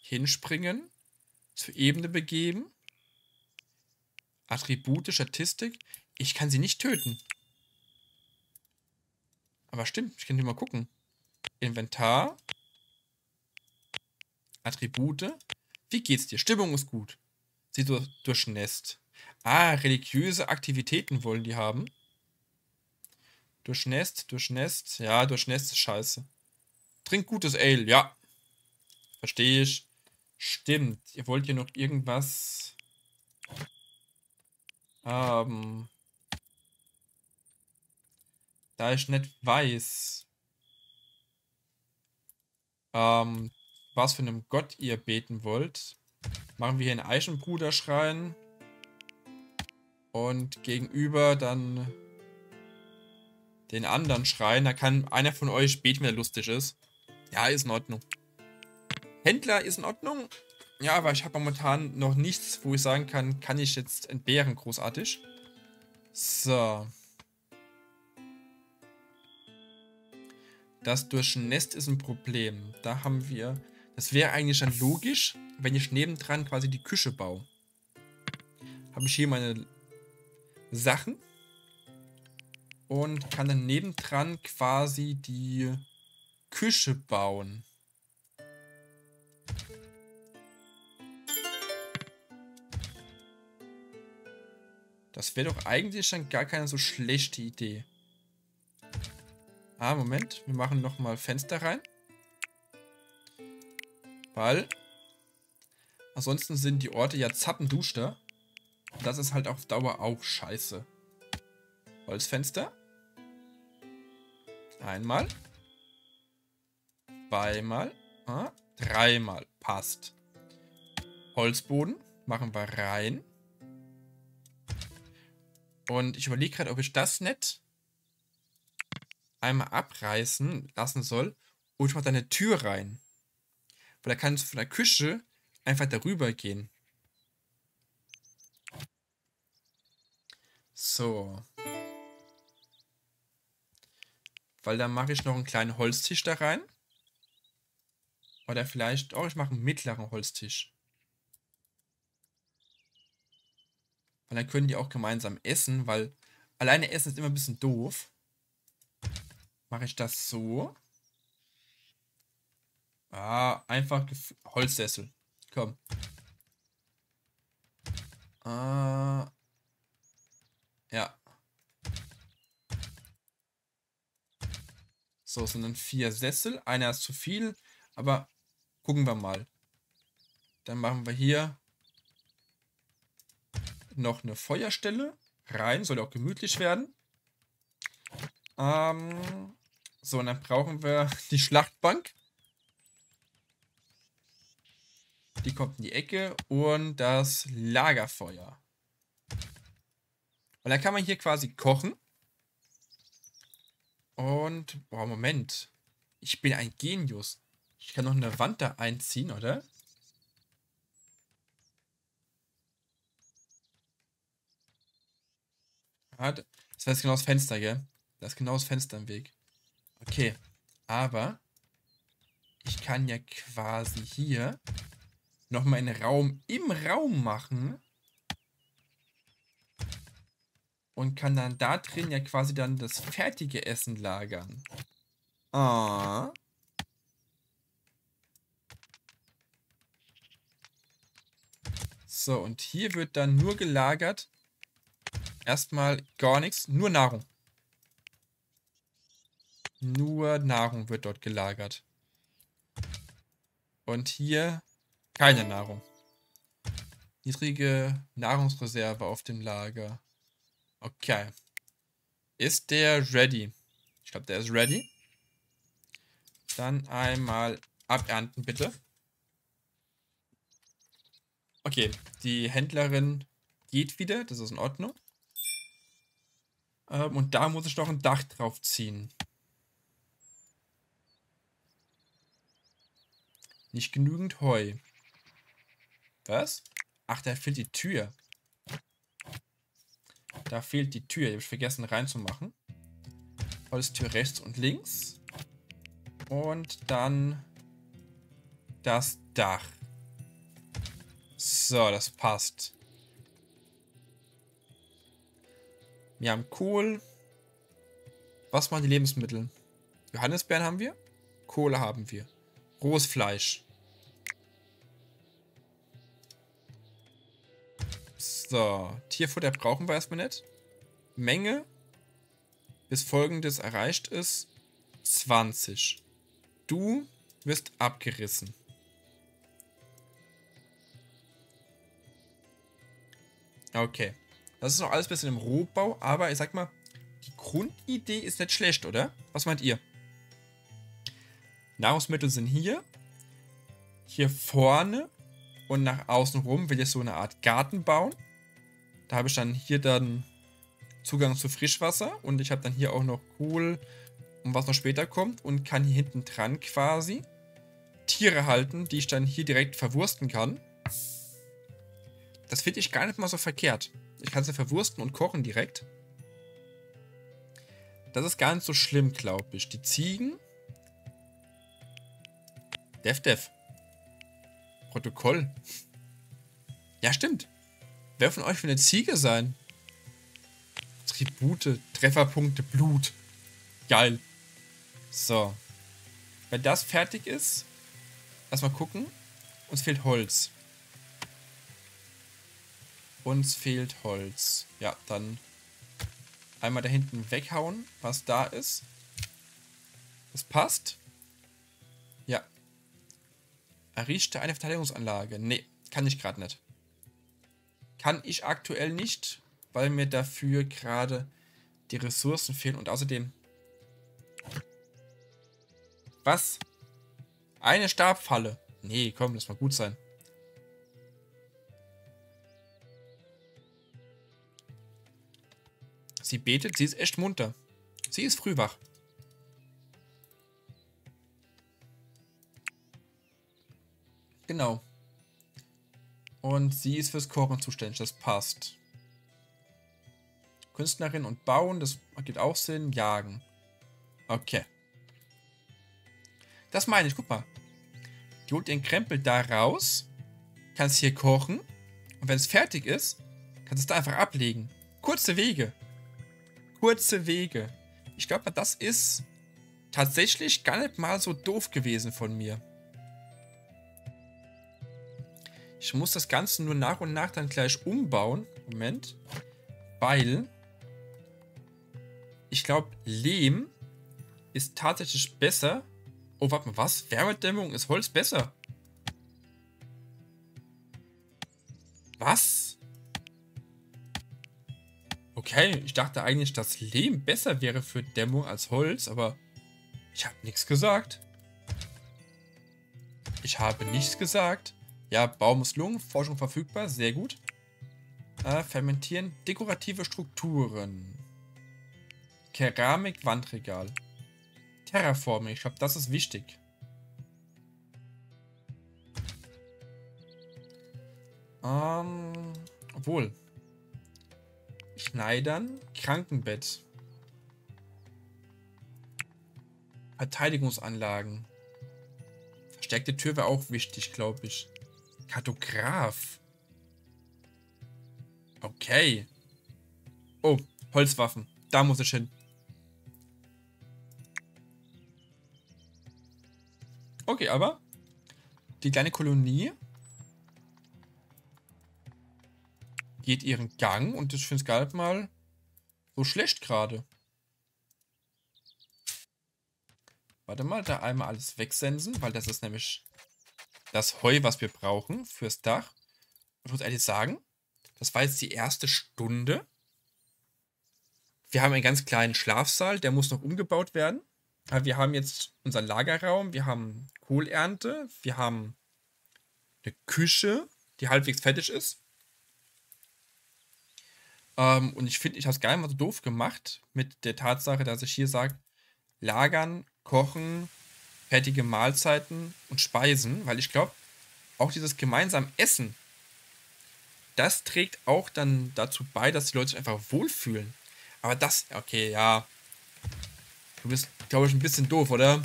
Hinspringen. Zur Ebene begeben. Attribute, Statistik. Ich kann sie nicht töten. Aber stimmt, ich kann hier mal gucken. Inventar. Attribute. Wie geht's dir? Stimmung ist gut. Sie durch, durchnässt. Ah, religiöse Aktivitäten wollen die haben. Durchnässt, durchnässt. Ja, durchnässt ist scheiße. Trink gutes Ale, ja. Verstehe ich. Stimmt. Ihr wollt hier noch irgendwas haben. Da ich nicht weiß, ähm, was für einem Gott ihr beten wollt, machen wir hier einen Eichenbruderschrein. Und gegenüber dann den anderen Schrein. Da kann einer von euch beten, wenn er lustig ist. Ja, ist in Ordnung. Händler ist in Ordnung. Ja, aber ich habe momentan noch nichts, wo ich sagen kann, kann ich jetzt entbehren, großartig. So. Das Durchnässt ist ein Problem. Da haben wir... Das wäre eigentlich dann logisch, wenn ich nebendran quasi die Küche baue. Habe ich hier meine Sachen. Und kann dann nebendran quasi die Küche bauen. Das wäre doch eigentlich schon gar keine so schlechte Idee. Ah, Moment. Wir machen nochmal Fenster rein. Weil ansonsten sind die Orte ja zappenduster. Und das ist halt auf Dauer auch scheiße. Holzfenster. Einmal. Zweimal. Ah, dreimal. Passt. Holzboden machen wir rein. Und ich überlege gerade, ob ich das nicht einmal abreißen lassen soll und ich mache da eine Tür rein. Weil da kannst du von der Küche einfach darüber gehen. So. Weil dann mache ich noch einen kleinen Holztisch da rein. Oder vielleicht, oh, ich mache einen mittleren Holztisch. Weil dann können die auch gemeinsam essen, weil alleine essen ist immer ein bisschen doof. Mache ich das so. Ah, einfach Holzsessel. Komm. Ah. Ja. So, sind dann vier Sessel. Einer ist zu viel, aber gucken wir mal. Dann machen wir hier noch eine Feuerstelle rein. Soll auch gemütlich werden. Ähm, so, und dann brauchen wir die Schlachtbank. Die kommt in die Ecke. Und das Lagerfeuer. Und dann kann man hier quasi kochen. Und, boah, Moment. Ich bin ein Genius. Ich kann noch eine Wand da einziehen, oder? Das ist genau das Fenster, gell? Das ist genau das Fenster im Weg. Okay. Aber ich kann ja quasi hier nochmal einen Raum im Raum machen. Und kann dann da drin ja quasi dann das fertige Essen lagern. Ah. So, und hier wird dann nur gelagert. Erstmal gar nichts, nur Nahrung. Nur Nahrung wird dort gelagert. Und hier keine Nahrung. Niedrige Nahrungsreserve auf dem Lager. Okay. Ist der ready? Ich glaube, der ist ready. Dann einmal abernten, bitte. Okay, die Händlerin geht wieder, das ist in Ordnung. Ähm, und da muss ich doch ein Dach drauf ziehen. Nicht genügend Heu. Was? Ach, da fehlt die Tür. Da fehlt die Tür. Die habe ich vergessen reinzumachen. Holztür rechts und links. Und dann das Dach. So, das passt. Wir haben Kohl. Was machen die Lebensmittel? Johannisbeeren haben wir. Kohle haben wir. Rohes Fleisch. So, Tierfutter brauchen wir erstmal nicht. Menge bis folgendes erreicht ist 20. Du wirst abgerissen. Okay. Das ist noch alles ein bisschen im Rohbau, aber ich sag mal, die Grundidee ist nicht schlecht, oder? Was meint ihr? Nahrungsmittel sind hier. Hier vorne und nach außen rum will ich so eine Art Garten bauen. Da habe ich dann hier dann Zugang zu Frischwasser und ich habe dann hier auch noch Kohl und was noch später kommt und kann hier hinten dran quasi Tiere halten, die ich dann hier direkt verwursten kann. Das finde ich gar nicht mal so verkehrt. Ich kann sie verwursten und kochen direkt. Das ist gar nicht so schlimm, glaube ich. Die Ziegen. Dev Dev. Protokoll. Ja, stimmt. Wer von euch will eine Ziege sein? Tribute, Trefferpunkte, Blut. Geil. So. Wenn das fertig ist, erstmal gucken. Uns fehlt Holz. Uns fehlt Holz. Ja, dann einmal da hinten weghauen, was da ist. Das passt. Ja. Errichte eine Verteidigungsanlage. Nee, kann ich gerade nicht. Kann ich aktuell nicht, weil mir dafür gerade die Ressourcen fehlen. Und außerdem... Was? Eine Stabfalle. Nee, komm, lass mal gut sein. Sie betet, sie ist echt munter. Sie ist früh wach. Genau. Und sie ist fürs Kochen zuständig, das passt. Künstlerin und Bauen, das ergibt auch Sinn. Jagen. Okay. Das meine ich, guck mal. Die holt den Krempel da raus, kann es hier kochen und wenn es fertig ist, kann es da einfach ablegen. Kurze Wege kurze Wege. Ich glaube, das ist tatsächlich gar nicht mal so doof gewesen von mir. Ich muss das Ganze nur nach und nach dann gleich umbauen. Moment. Weil ich glaube, Lehm ist tatsächlich besser. Oh, warte mal, was? Wärmedämmung ist Holz besser. Was? Okay, ich dachte eigentlich, dass Lehm besser wäre für Dämmung als Holz, aber ich habe nichts gesagt. Ich habe nichts gesagt. Ja, Baumusslungen, Forschung verfügbar, sehr gut. Äh, fermentieren, dekorative Strukturen. Keramik, Wandregal. Terraforming, ich glaube, das ist wichtig. Ähm, obwohl, Schneidern, Krankenbett. Verteidigungsanlagen. Verstärkte Tür wäre auch wichtig, glaube ich. Kartograf. Okay. Oh, Holzwaffen. Da muss ich hin. Okay, aber die kleine Kolonie geht ihren Gang und finde es gar nicht mal so schlecht gerade. Warte mal, da einmal alles wegsensen, weil das ist nämlich das Heu, was wir brauchen fürs Dach. Ich muss ehrlich sagen, das war jetzt die erste Stunde. Wir haben einen ganz kleinen Schlafsaal, der muss noch umgebaut werden. Wir haben jetzt unseren Lagerraum, wir haben Kohlernte, wir haben eine Küche, die halbwegs fertig ist. Ähm, und ich finde, ich habe es gar nicht mal so doof gemacht mit der Tatsache, dass ich hier sage, lagern, kochen, fertige Mahlzeiten und Speisen, weil ich glaube, auch dieses gemeinsam Essen, das trägt auch dann dazu bei, dass die Leute sich einfach wohlfühlen. Aber das, okay, ja. Du bist, glaube ich, ein bisschen doof, oder?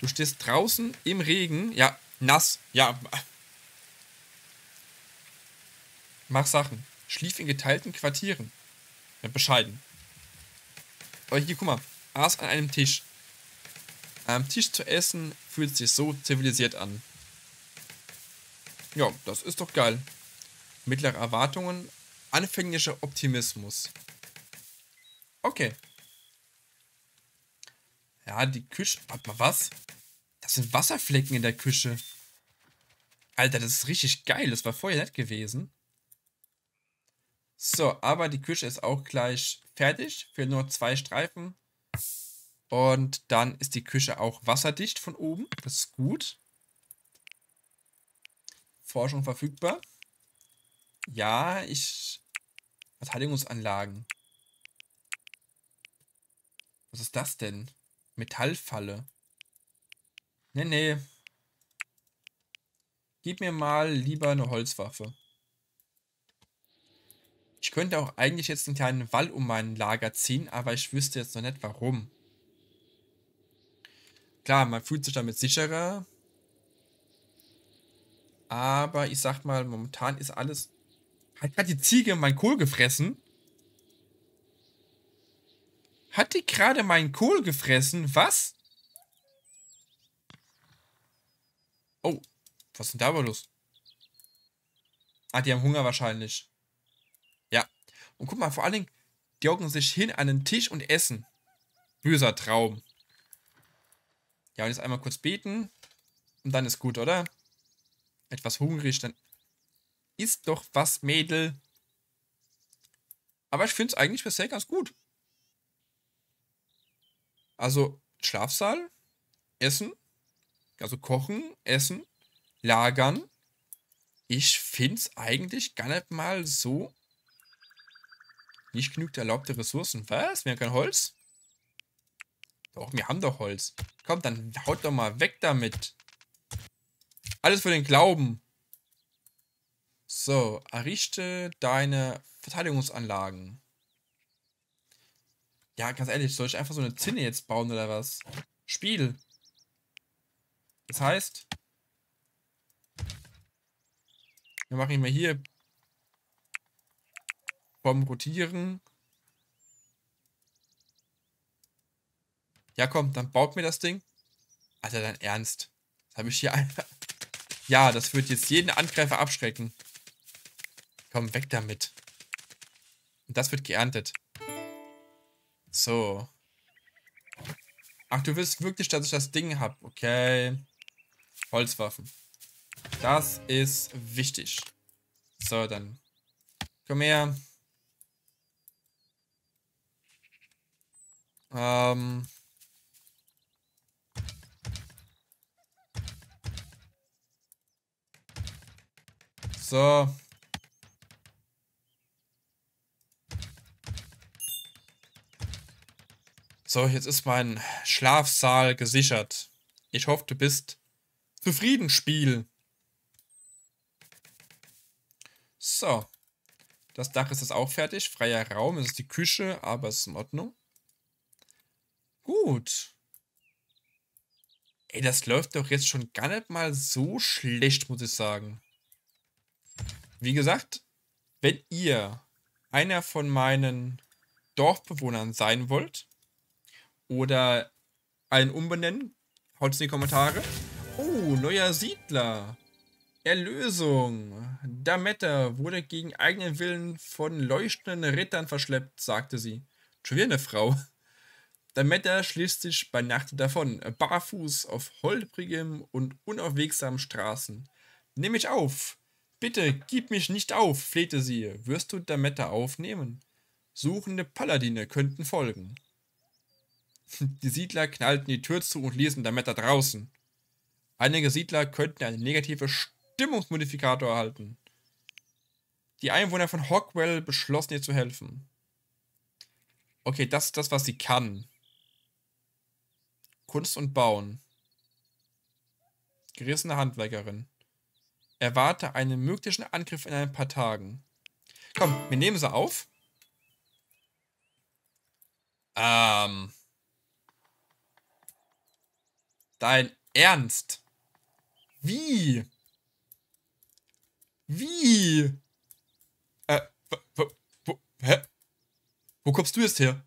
Du stehst draußen im Regen, ja, nass, ja. Mach Sachen. Schlief in geteilten Quartieren. Ja, bescheiden. Aber hier, guck mal. Aß an einem Tisch. Am Tisch zu essen fühlt sich so zivilisiert an. Ja, das ist doch geil. Mittlere Erwartungen, anfänglicher Optimismus. Okay. Ja, die Küche. Warte mal, was? Das sind Wasserflecken in der Küche. Alter, das ist richtig geil. Das war vorher nett gewesen. So, aber die Küche ist auch gleich fertig. Für nur zwei Streifen. Und dann ist die Küche auch wasserdicht von oben. Das ist gut. Forschung verfügbar. Ja, ich... Verteidigungsanlagen. Was ist das denn? Metallfalle. Nee, nee. Gib mir mal lieber eine Holzwaffe. Ich könnte auch eigentlich jetzt einen kleinen Wall um mein Lager ziehen, aber ich wüsste jetzt noch nicht warum. Klar, man fühlt sich damit sicherer. Aber ich sag mal, momentan ist alles... Hat gerade die Ziege mein Kohl gefressen? Hat die gerade meinen Kohl gefressen? Was? Oh, was ist denn da aber los? Ah, die haben Hunger wahrscheinlich. Und guck mal, vor allen Dingen, die hocken sich hin an den Tisch und essen. Böser Traum. Ja, und jetzt einmal kurz beten. Und dann ist gut, oder? Etwas hungrig, dann isst doch was, Mädel. Aber ich finde es eigentlich bisher ganz gut. Also, Schlafsaal, Essen, also kochen, essen, lagern. Ich finde es eigentlich gar nicht mal so. Nicht genug erlaubte Ressourcen. Was? Wir haben kein Holz? Doch, wir haben doch Holz. Komm, dann haut doch mal weg damit. Alles für den Glauben. So, errichte deine Verteidigungsanlagen. Ja, ganz ehrlich, soll ich einfach so eine Zinne jetzt bauen oder was? Spiel. Das heißt, wir machen mal hier vom Rotieren Ja, komm, dann baut mir das Ding. Alter, dein Ernst. Das habe ich hier einfach... Ja, das wird jetzt jeden Angreifer abschrecken. Komm, weg damit. Und das wird geerntet. So. Ach, du willst wirklich, dass ich das Ding habe. Okay. Holzwaffen. Das ist wichtig. So, dann. Komm her. Ähm. So. So, jetzt ist mein Schlafsaal gesichert. Ich hoffe, du bist zufrieden, Spiel. So. Das Dach ist jetzt auch fertig. Freier Raum. Es ist die Küche, aber es ist in Ordnung. Gut. Ey, das läuft doch jetzt schon gar nicht mal so schlecht, muss ich sagen. Wie gesagt, wenn ihr einer von meinen Dorfbewohnern sein wollt oder einen umbenennen, haut es in die Kommentare. Oh, neuer Siedler. Erlösung. Dametta wurde gegen eigenen Willen von leuchtenden Rittern verschleppt, sagte sie. Schon wieder eine Frau. Dametta schließt sich bei Nacht davon, barfuß auf holprigem und unaufwegsamen Straßen. Nimm mich auf! Bitte, gib mich nicht auf, flehte sie. Wirst du Dametta aufnehmen? Suchende Paladine könnten folgen. Die Siedler knallten die Tür zu und ließen Dametta draußen. Einige Siedler könnten eine negative Stimmungsmodifikator erhalten. Die Einwohner von Hogwell beschlossen ihr zu helfen. Okay, das ist das, was sie kann. Kunst und Bauen. Gerissene Handwerkerin. Erwarte einen möglichen Angriff in ein paar Tagen. Komm, wir nehmen sie auf. Ähm. Dein Ernst? Wie? Wie? Äh, wo, wo, hä? Wo kommst du jetzt her?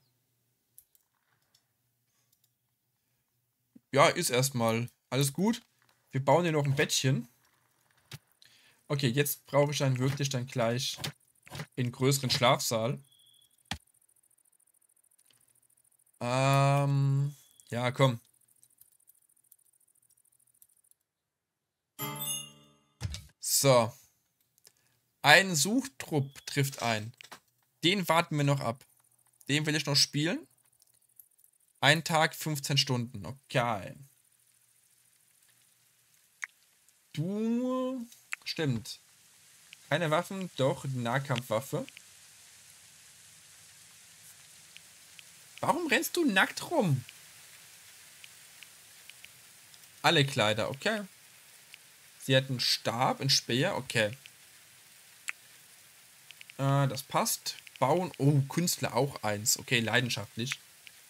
Ja, ist erstmal. Alles gut. Wir bauen hier noch ein Bettchen. Okay, jetzt brauche ich dann wirklich dann gleich den größeren Schlafsaal. Ähm, ja, komm. So. Ein Suchtrupp trifft ein. Den warten wir noch ab. Den will ich noch spielen. Ein Tag, 15 Stunden. Okay. Du. Stimmt. Keine Waffen, doch Nahkampfwaffe. Warum rennst du nackt rum? Alle Kleider, okay. Sie hat einen Stab, einen Speer, okay. Äh, das passt. Bauen, oh, Künstler auch eins. Okay, leidenschaftlich.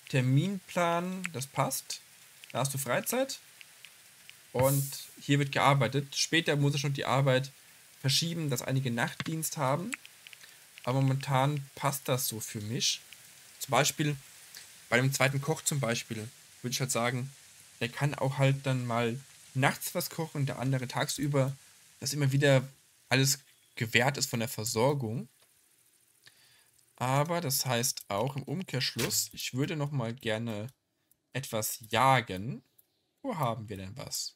Terminplan, das passt. Da hast du Freizeit. Und hier wird gearbeitet. Später muss ich schon die Arbeit verschieben, dass einige Nachtdienst haben. Aber momentan passt das so für mich. Zum Beispiel bei dem zweiten Koch zum Beispiel würde ich halt sagen, der kann auch halt dann mal nachts was kochen, der andere tagsüber, dass immer wieder alles gewährt ist von der Versorgung. Aber das heißt auch im Umkehrschluss, ich würde noch mal gerne etwas jagen. Wo haben wir denn was?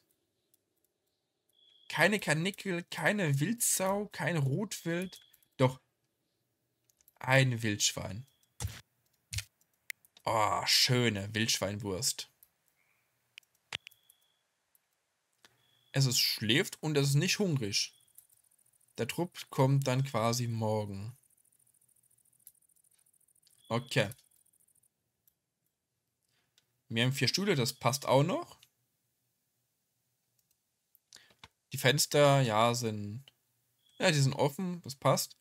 Keine Karnickel, keine Wildsau, kein Rotwild. Doch ein Wildschwein. Oh, schöne Wildschweinwurst. Es ist schläft und es ist nicht hungrig. Der Trupp kommt dann quasi morgen. Okay. Wir haben vier Stühle, das passt auch noch. Die Fenster, ja, sind. Ja, die sind offen, das passt.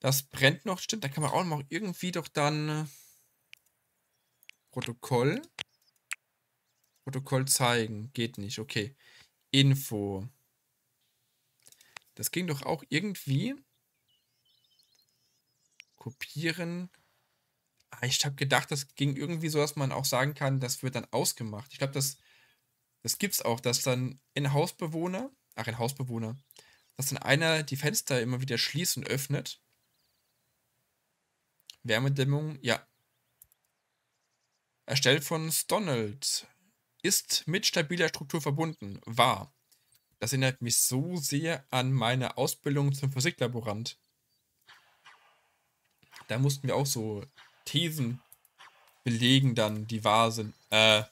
Das brennt noch, stimmt. Da kann man auch noch irgendwie doch dann. Äh, Protokoll. Protokoll zeigen. Geht nicht, okay. Info. Das ging doch auch irgendwie. Kopieren. Ah, ich habe gedacht, das ging irgendwie so, dass man auch sagen kann, das wird dann ausgemacht. Ich glaube, das, das es auch, dass dann ein Hausbewohner, ach, ein Hausbewohner, dass dann einer die Fenster immer wieder schließt und öffnet. Wärmedämmung, ja. Erstellt von Stonald. Ist mit stabiler Struktur verbunden. War. Das erinnert mich so sehr an meine Ausbildung zum Physiklaborant. Da mussten wir auch so Thesen belegen dann, die wahr sind. Äh.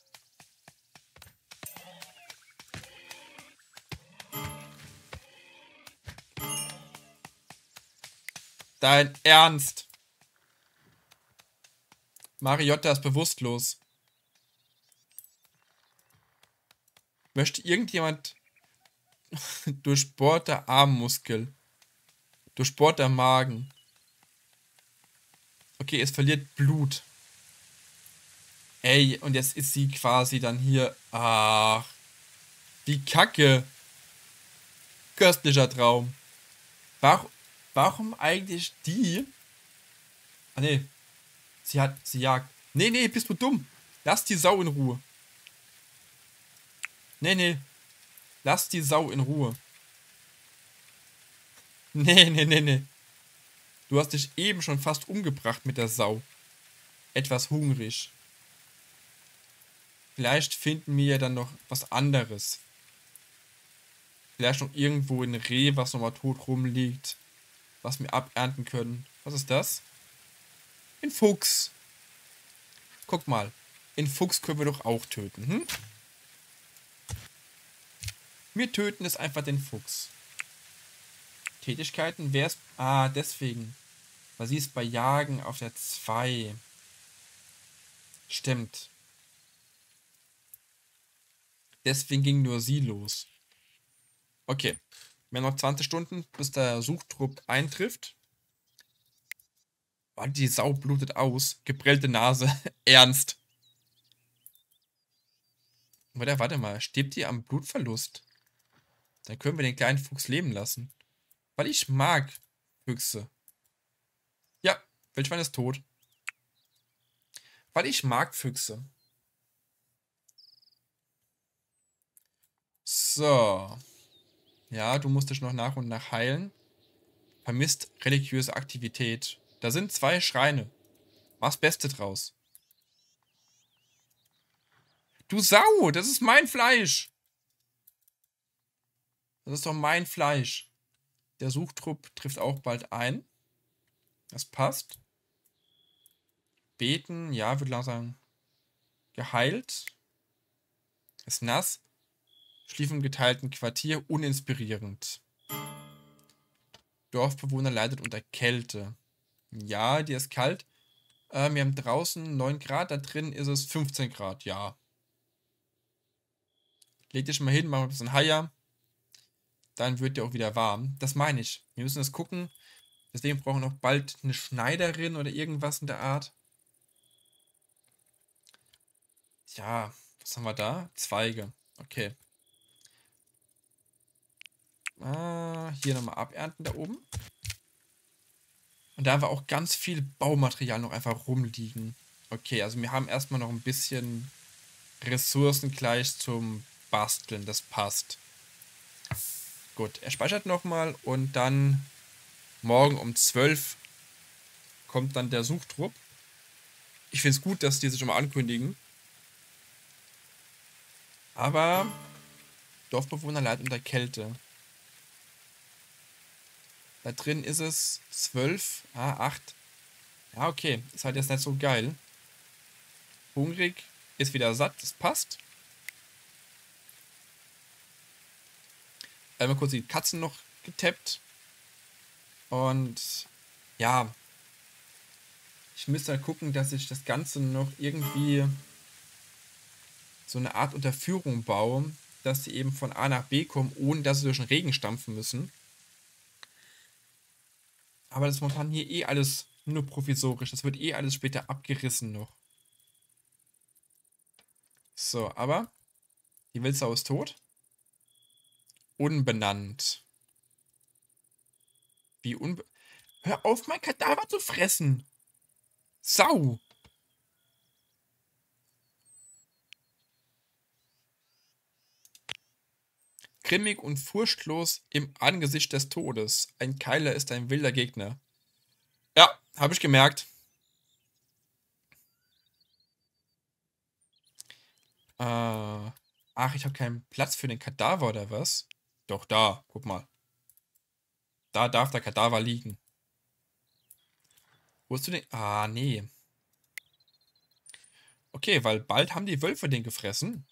Dein Ernst? Mariotta ist bewusstlos. Möchte irgendjemand durchbohrter Armmuskel, durchbohrter Magen, Okay, es verliert Blut. Ey, und jetzt ist sie quasi dann hier. Ach. Die Kacke. Köstlicher Traum. Warum, warum eigentlich die Ah, nee. Sie hat, sie jagt. Nee, nee, bist du dumm. Lass die Sau in Ruhe. Nee, nee. Lass die Sau in Ruhe. Nee, nee, nee, nee. Du hast dich eben schon fast umgebracht mit der Sau. Etwas hungrig. Vielleicht finden wir ja dann noch was anderes. Vielleicht noch irgendwo ein Reh, was nochmal tot rumliegt. Was wir abernten können. Was ist das? Ein Fuchs. Guck mal. Den Fuchs können wir doch auch töten, hm? Wir töten es einfach den Fuchs. Tätigkeiten, wer ist... Ah, deswegen. Weil sie ist bei Jagen auf der 2. Stimmt. Deswegen ging nur sie los. Okay. Wir haben noch 20 Stunden, bis der Suchtrupp eintrifft. Oh, die Sau blutet aus. Geprellte Nase. Ernst. Warte, warte mal. Stirbt die am Blutverlust? Dann können wir den kleinen Fuchs leben lassen. Weil ich mag Füchse. Ja, Wildschwein ist tot. Weil ich mag Füchse. So. Ja, du musst dich noch nach und nach heilen. Vermisst religiöse Aktivität. Da sind zwei Schreine. Mach's Beste draus. Du Sau, das ist mein Fleisch. Das ist doch mein Fleisch. Der Suchtrupp trifft auch bald ein. Das passt. Beten, ja, wird langsam geheilt. Ist nass. Schlief im geteilten Quartier, uninspirierend. Dorfbewohner leidet unter Kälte. Ja, die ist kalt. Äh, wir haben draußen 9 Grad, da drin ist es 15 Grad, ja. Leg dich mal hin, mach mal ein bisschen Haier. Dann wird der auch wieder warm. Das meine ich. Wir müssen das gucken. Deswegen brauchen wir noch bald eine Schneiderin oder irgendwas in der Art. Ja, was haben wir da? Zweige. Okay. Ah, hier nochmal abernten da oben. Und da haben wir auch ganz viel Baumaterial noch einfach rumliegen. Okay, also wir haben erstmal noch ein bisschen Ressourcen gleich zum Basteln. Das passt. Gut, er speichert nochmal und dann morgen um 12 kommt dann der Suchtrupp. Ich finde es gut, dass die sich schon mal ankündigen. Aber Dorfbewohner leiden unter Kälte. Da drin ist es 12, ah, 8. Ja, okay. Ist halt jetzt nicht so geil. Hungrig, ist wieder satt, das passt. Einmal kurz die Katzen noch getappt. Und ja, ich müsste halt gucken, dass ich das Ganze noch irgendwie so eine Art Unterführung baue, dass sie eben von A nach B kommen, ohne dass sie durch den Regen stampfen müssen. Aber das ist momentan hier eh alles nur provisorisch. Das wird eh alles später abgerissen noch. So, aber die Wildsau ist tot. Unbenannt. Wie unbe... Hör auf, mein Kadaver zu fressen! Sau! Grimmig und furchtlos im Angesicht des Todes. Ein Keiler ist ein wilder Gegner. Ja, habe ich gemerkt. Äh, ach, ich habe keinen Platz für den Kadaver oder was? Doch, da, guck mal. Da darf der Kadaver liegen. Wo hast du den? Ah, nee. Okay, weil bald haben die Wölfe den gefressen.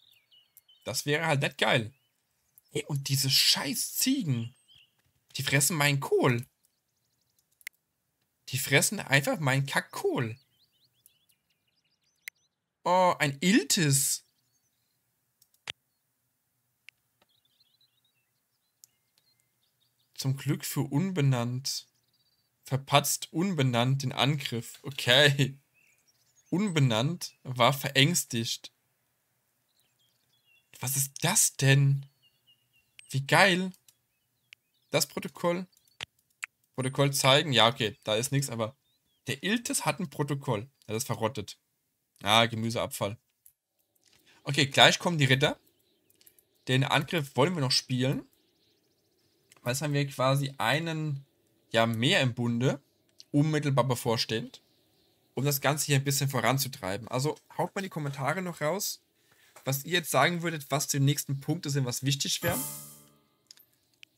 Das wäre halt nicht geil. Hey, und diese scheiß Ziegen, die fressen meinen Kohl. Die fressen einfach meinen Kackkohl. Oh, ein Iltis. Zum Glück für unbenannt. Verpatzt unbenannt den Angriff. Okay. Unbenannt war verängstigt. Was ist das denn? Wie geil. Das Protokoll. Protokoll zeigen. Ja, okay, da ist nichts, aber Der Iltis hat ein Protokoll. Er ist verrottet. Ah, Gemüseabfall. Okay, gleich kommen die Ritter. Den Angriff wollen wir noch spielen. Jetzt haben wir quasi einen, ja, mehr im Bunde, unmittelbar bevorstehend, um das Ganze hier ein bisschen voranzutreiben. Also haut mal die Kommentare noch raus, was ihr jetzt sagen würdet, was die nächsten Punkte sind, was wichtig wäre.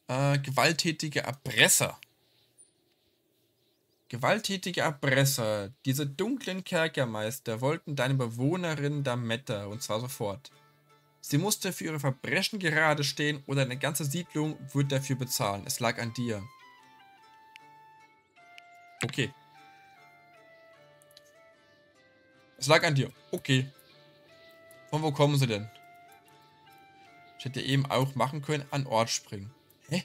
Äh, gewalttätige Erpresser. Gewalttätige Erpresser, diese dunklen Kerkermeister wollten deine Bewohnerin Dametta, und zwar sofort. Sie musste für ihre Verbrechen gerade stehen oder eine ganze Siedlung wird dafür bezahlen. Es lag an dir. Okay. Es lag an dir. Okay. Von wo kommen sie denn? Ich hätte eben auch machen können, an Ort springen. Hä?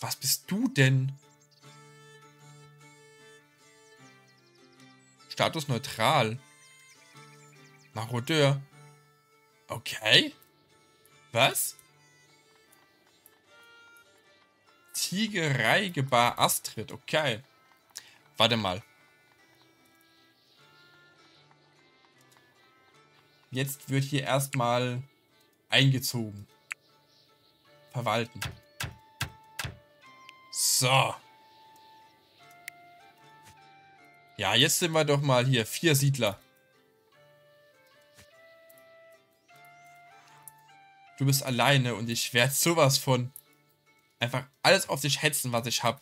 Was bist du denn? Status neutral. Marodeur. Okay. Was? Tigerei-Gebar Astrid. Okay. Warte mal. Jetzt wird hier erstmal eingezogen. Verwalten. So. Ja, jetzt sind wir doch mal hier. Vier Siedler. Du bist alleine und ich werde sowas von einfach alles auf dich hetzen, was ich hab.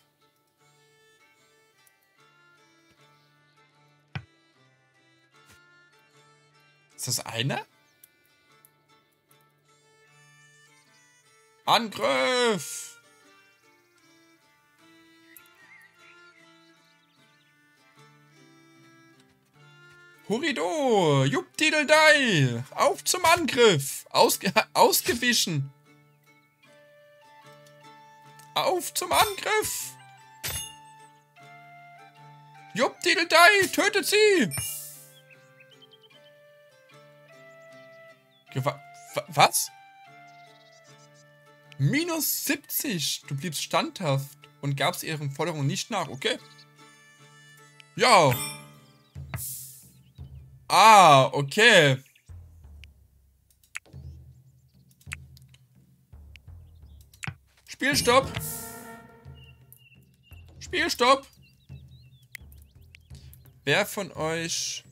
Ist das einer? Angriff! Hurido! Juppdideldei! Auf zum Angriff! Ausge ausgewichen! Auf zum Angriff! Juppdideldei! Tötet sie! Gewa was? Minus 70! Du bliebst standhaft und gabst ihren Forderungen nicht nach, okay? Ja! Ah, okay. Spielstopp. Spielstopp. Wer von euch...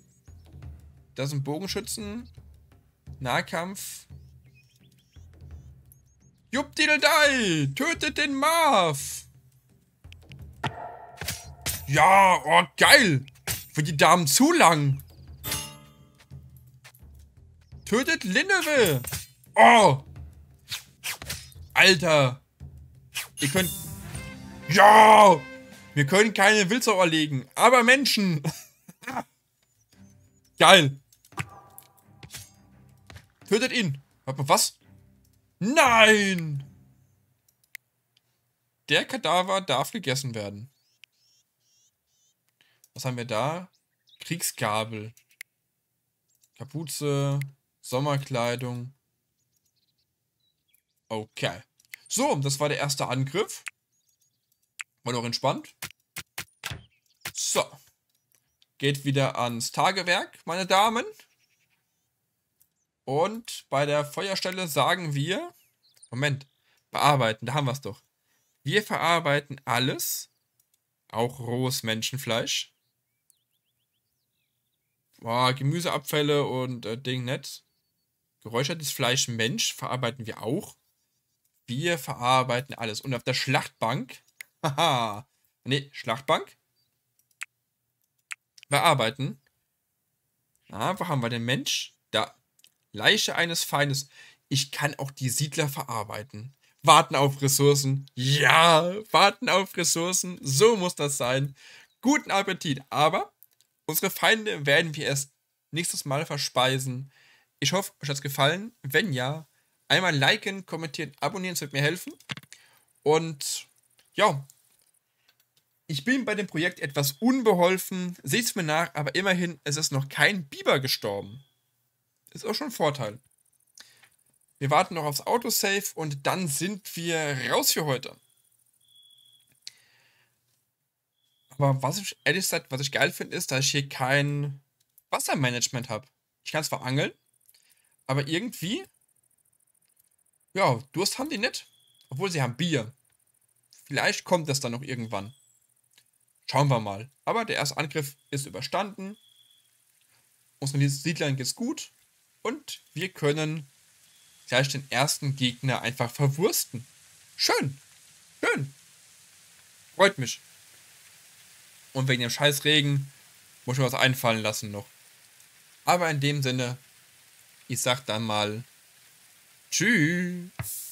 Das sind Bogenschützen. Nahkampf. Juppdideldei! Tötet den Marv! Ja, oh, geil! Für die Damen zu lang. Tötet Linnewe! Oh! Alter! Ihr könnt... Ja! Wir können keine Wildsau erlegen, aber Menschen! Geil! Tötet ihn! Was? Nein! Der Kadaver darf gegessen werden. Was haben wir da? Kriegsgabel. Kapuze. Sommerkleidung. Okay. So, das war der erste Angriff. War noch entspannt. So. Geht wieder ans Tagewerk, meine Damen. Und bei der Feuerstelle sagen wir... Moment. Bearbeiten, da haben wir es doch. Wir verarbeiten alles. Auch rohes Menschenfleisch. Boah, Gemüseabfälle und äh, Ding nett. Geräuchertes Fleisch Mensch verarbeiten wir auch. Wir verarbeiten alles. Und auf der Schlachtbank. Haha. nee, Schlachtbank. Bearbeiten. Ah, wo haben wir den Mensch? Da. Leiche eines Feindes. Ich kann auch die Siedler verarbeiten. Warten auf Ressourcen. Ja, warten auf Ressourcen. So muss das sein. Guten Appetit. Aber unsere Feinde werden wir erst nächstes Mal verspeisen. Ich hoffe, euch hat es gefallen. Wenn ja, einmal liken, kommentieren, abonnieren, das wird mir helfen. Und ja, ich bin bei dem Projekt etwas unbeholfen. Seht es mir nach, aber immerhin, es ist noch kein Biber gestorben. Ist auch schon ein Vorteil. Wir warten noch aufs Autosave und dann sind wir raus für heute. Aber was ich ehrlich gesagt, was ich geil finde, ist, dass ich hier kein Wassermanagement habe. Ich kann zwar angeln, aber irgendwie, ja, Durst haben die nicht. Obwohl sie haben Bier. Vielleicht kommt das dann noch irgendwann. Schauen wir mal. Aber der erste Angriff ist überstanden. Unseren Siedlern geht's gut. Und wir können gleich den ersten Gegner einfach verwursten. Schön. Schön. Freut mich. Und wegen dem scheiß Regen muss ich mir was einfallen lassen noch. Aber in dem Sinne, ich sag dann mal Tschüss.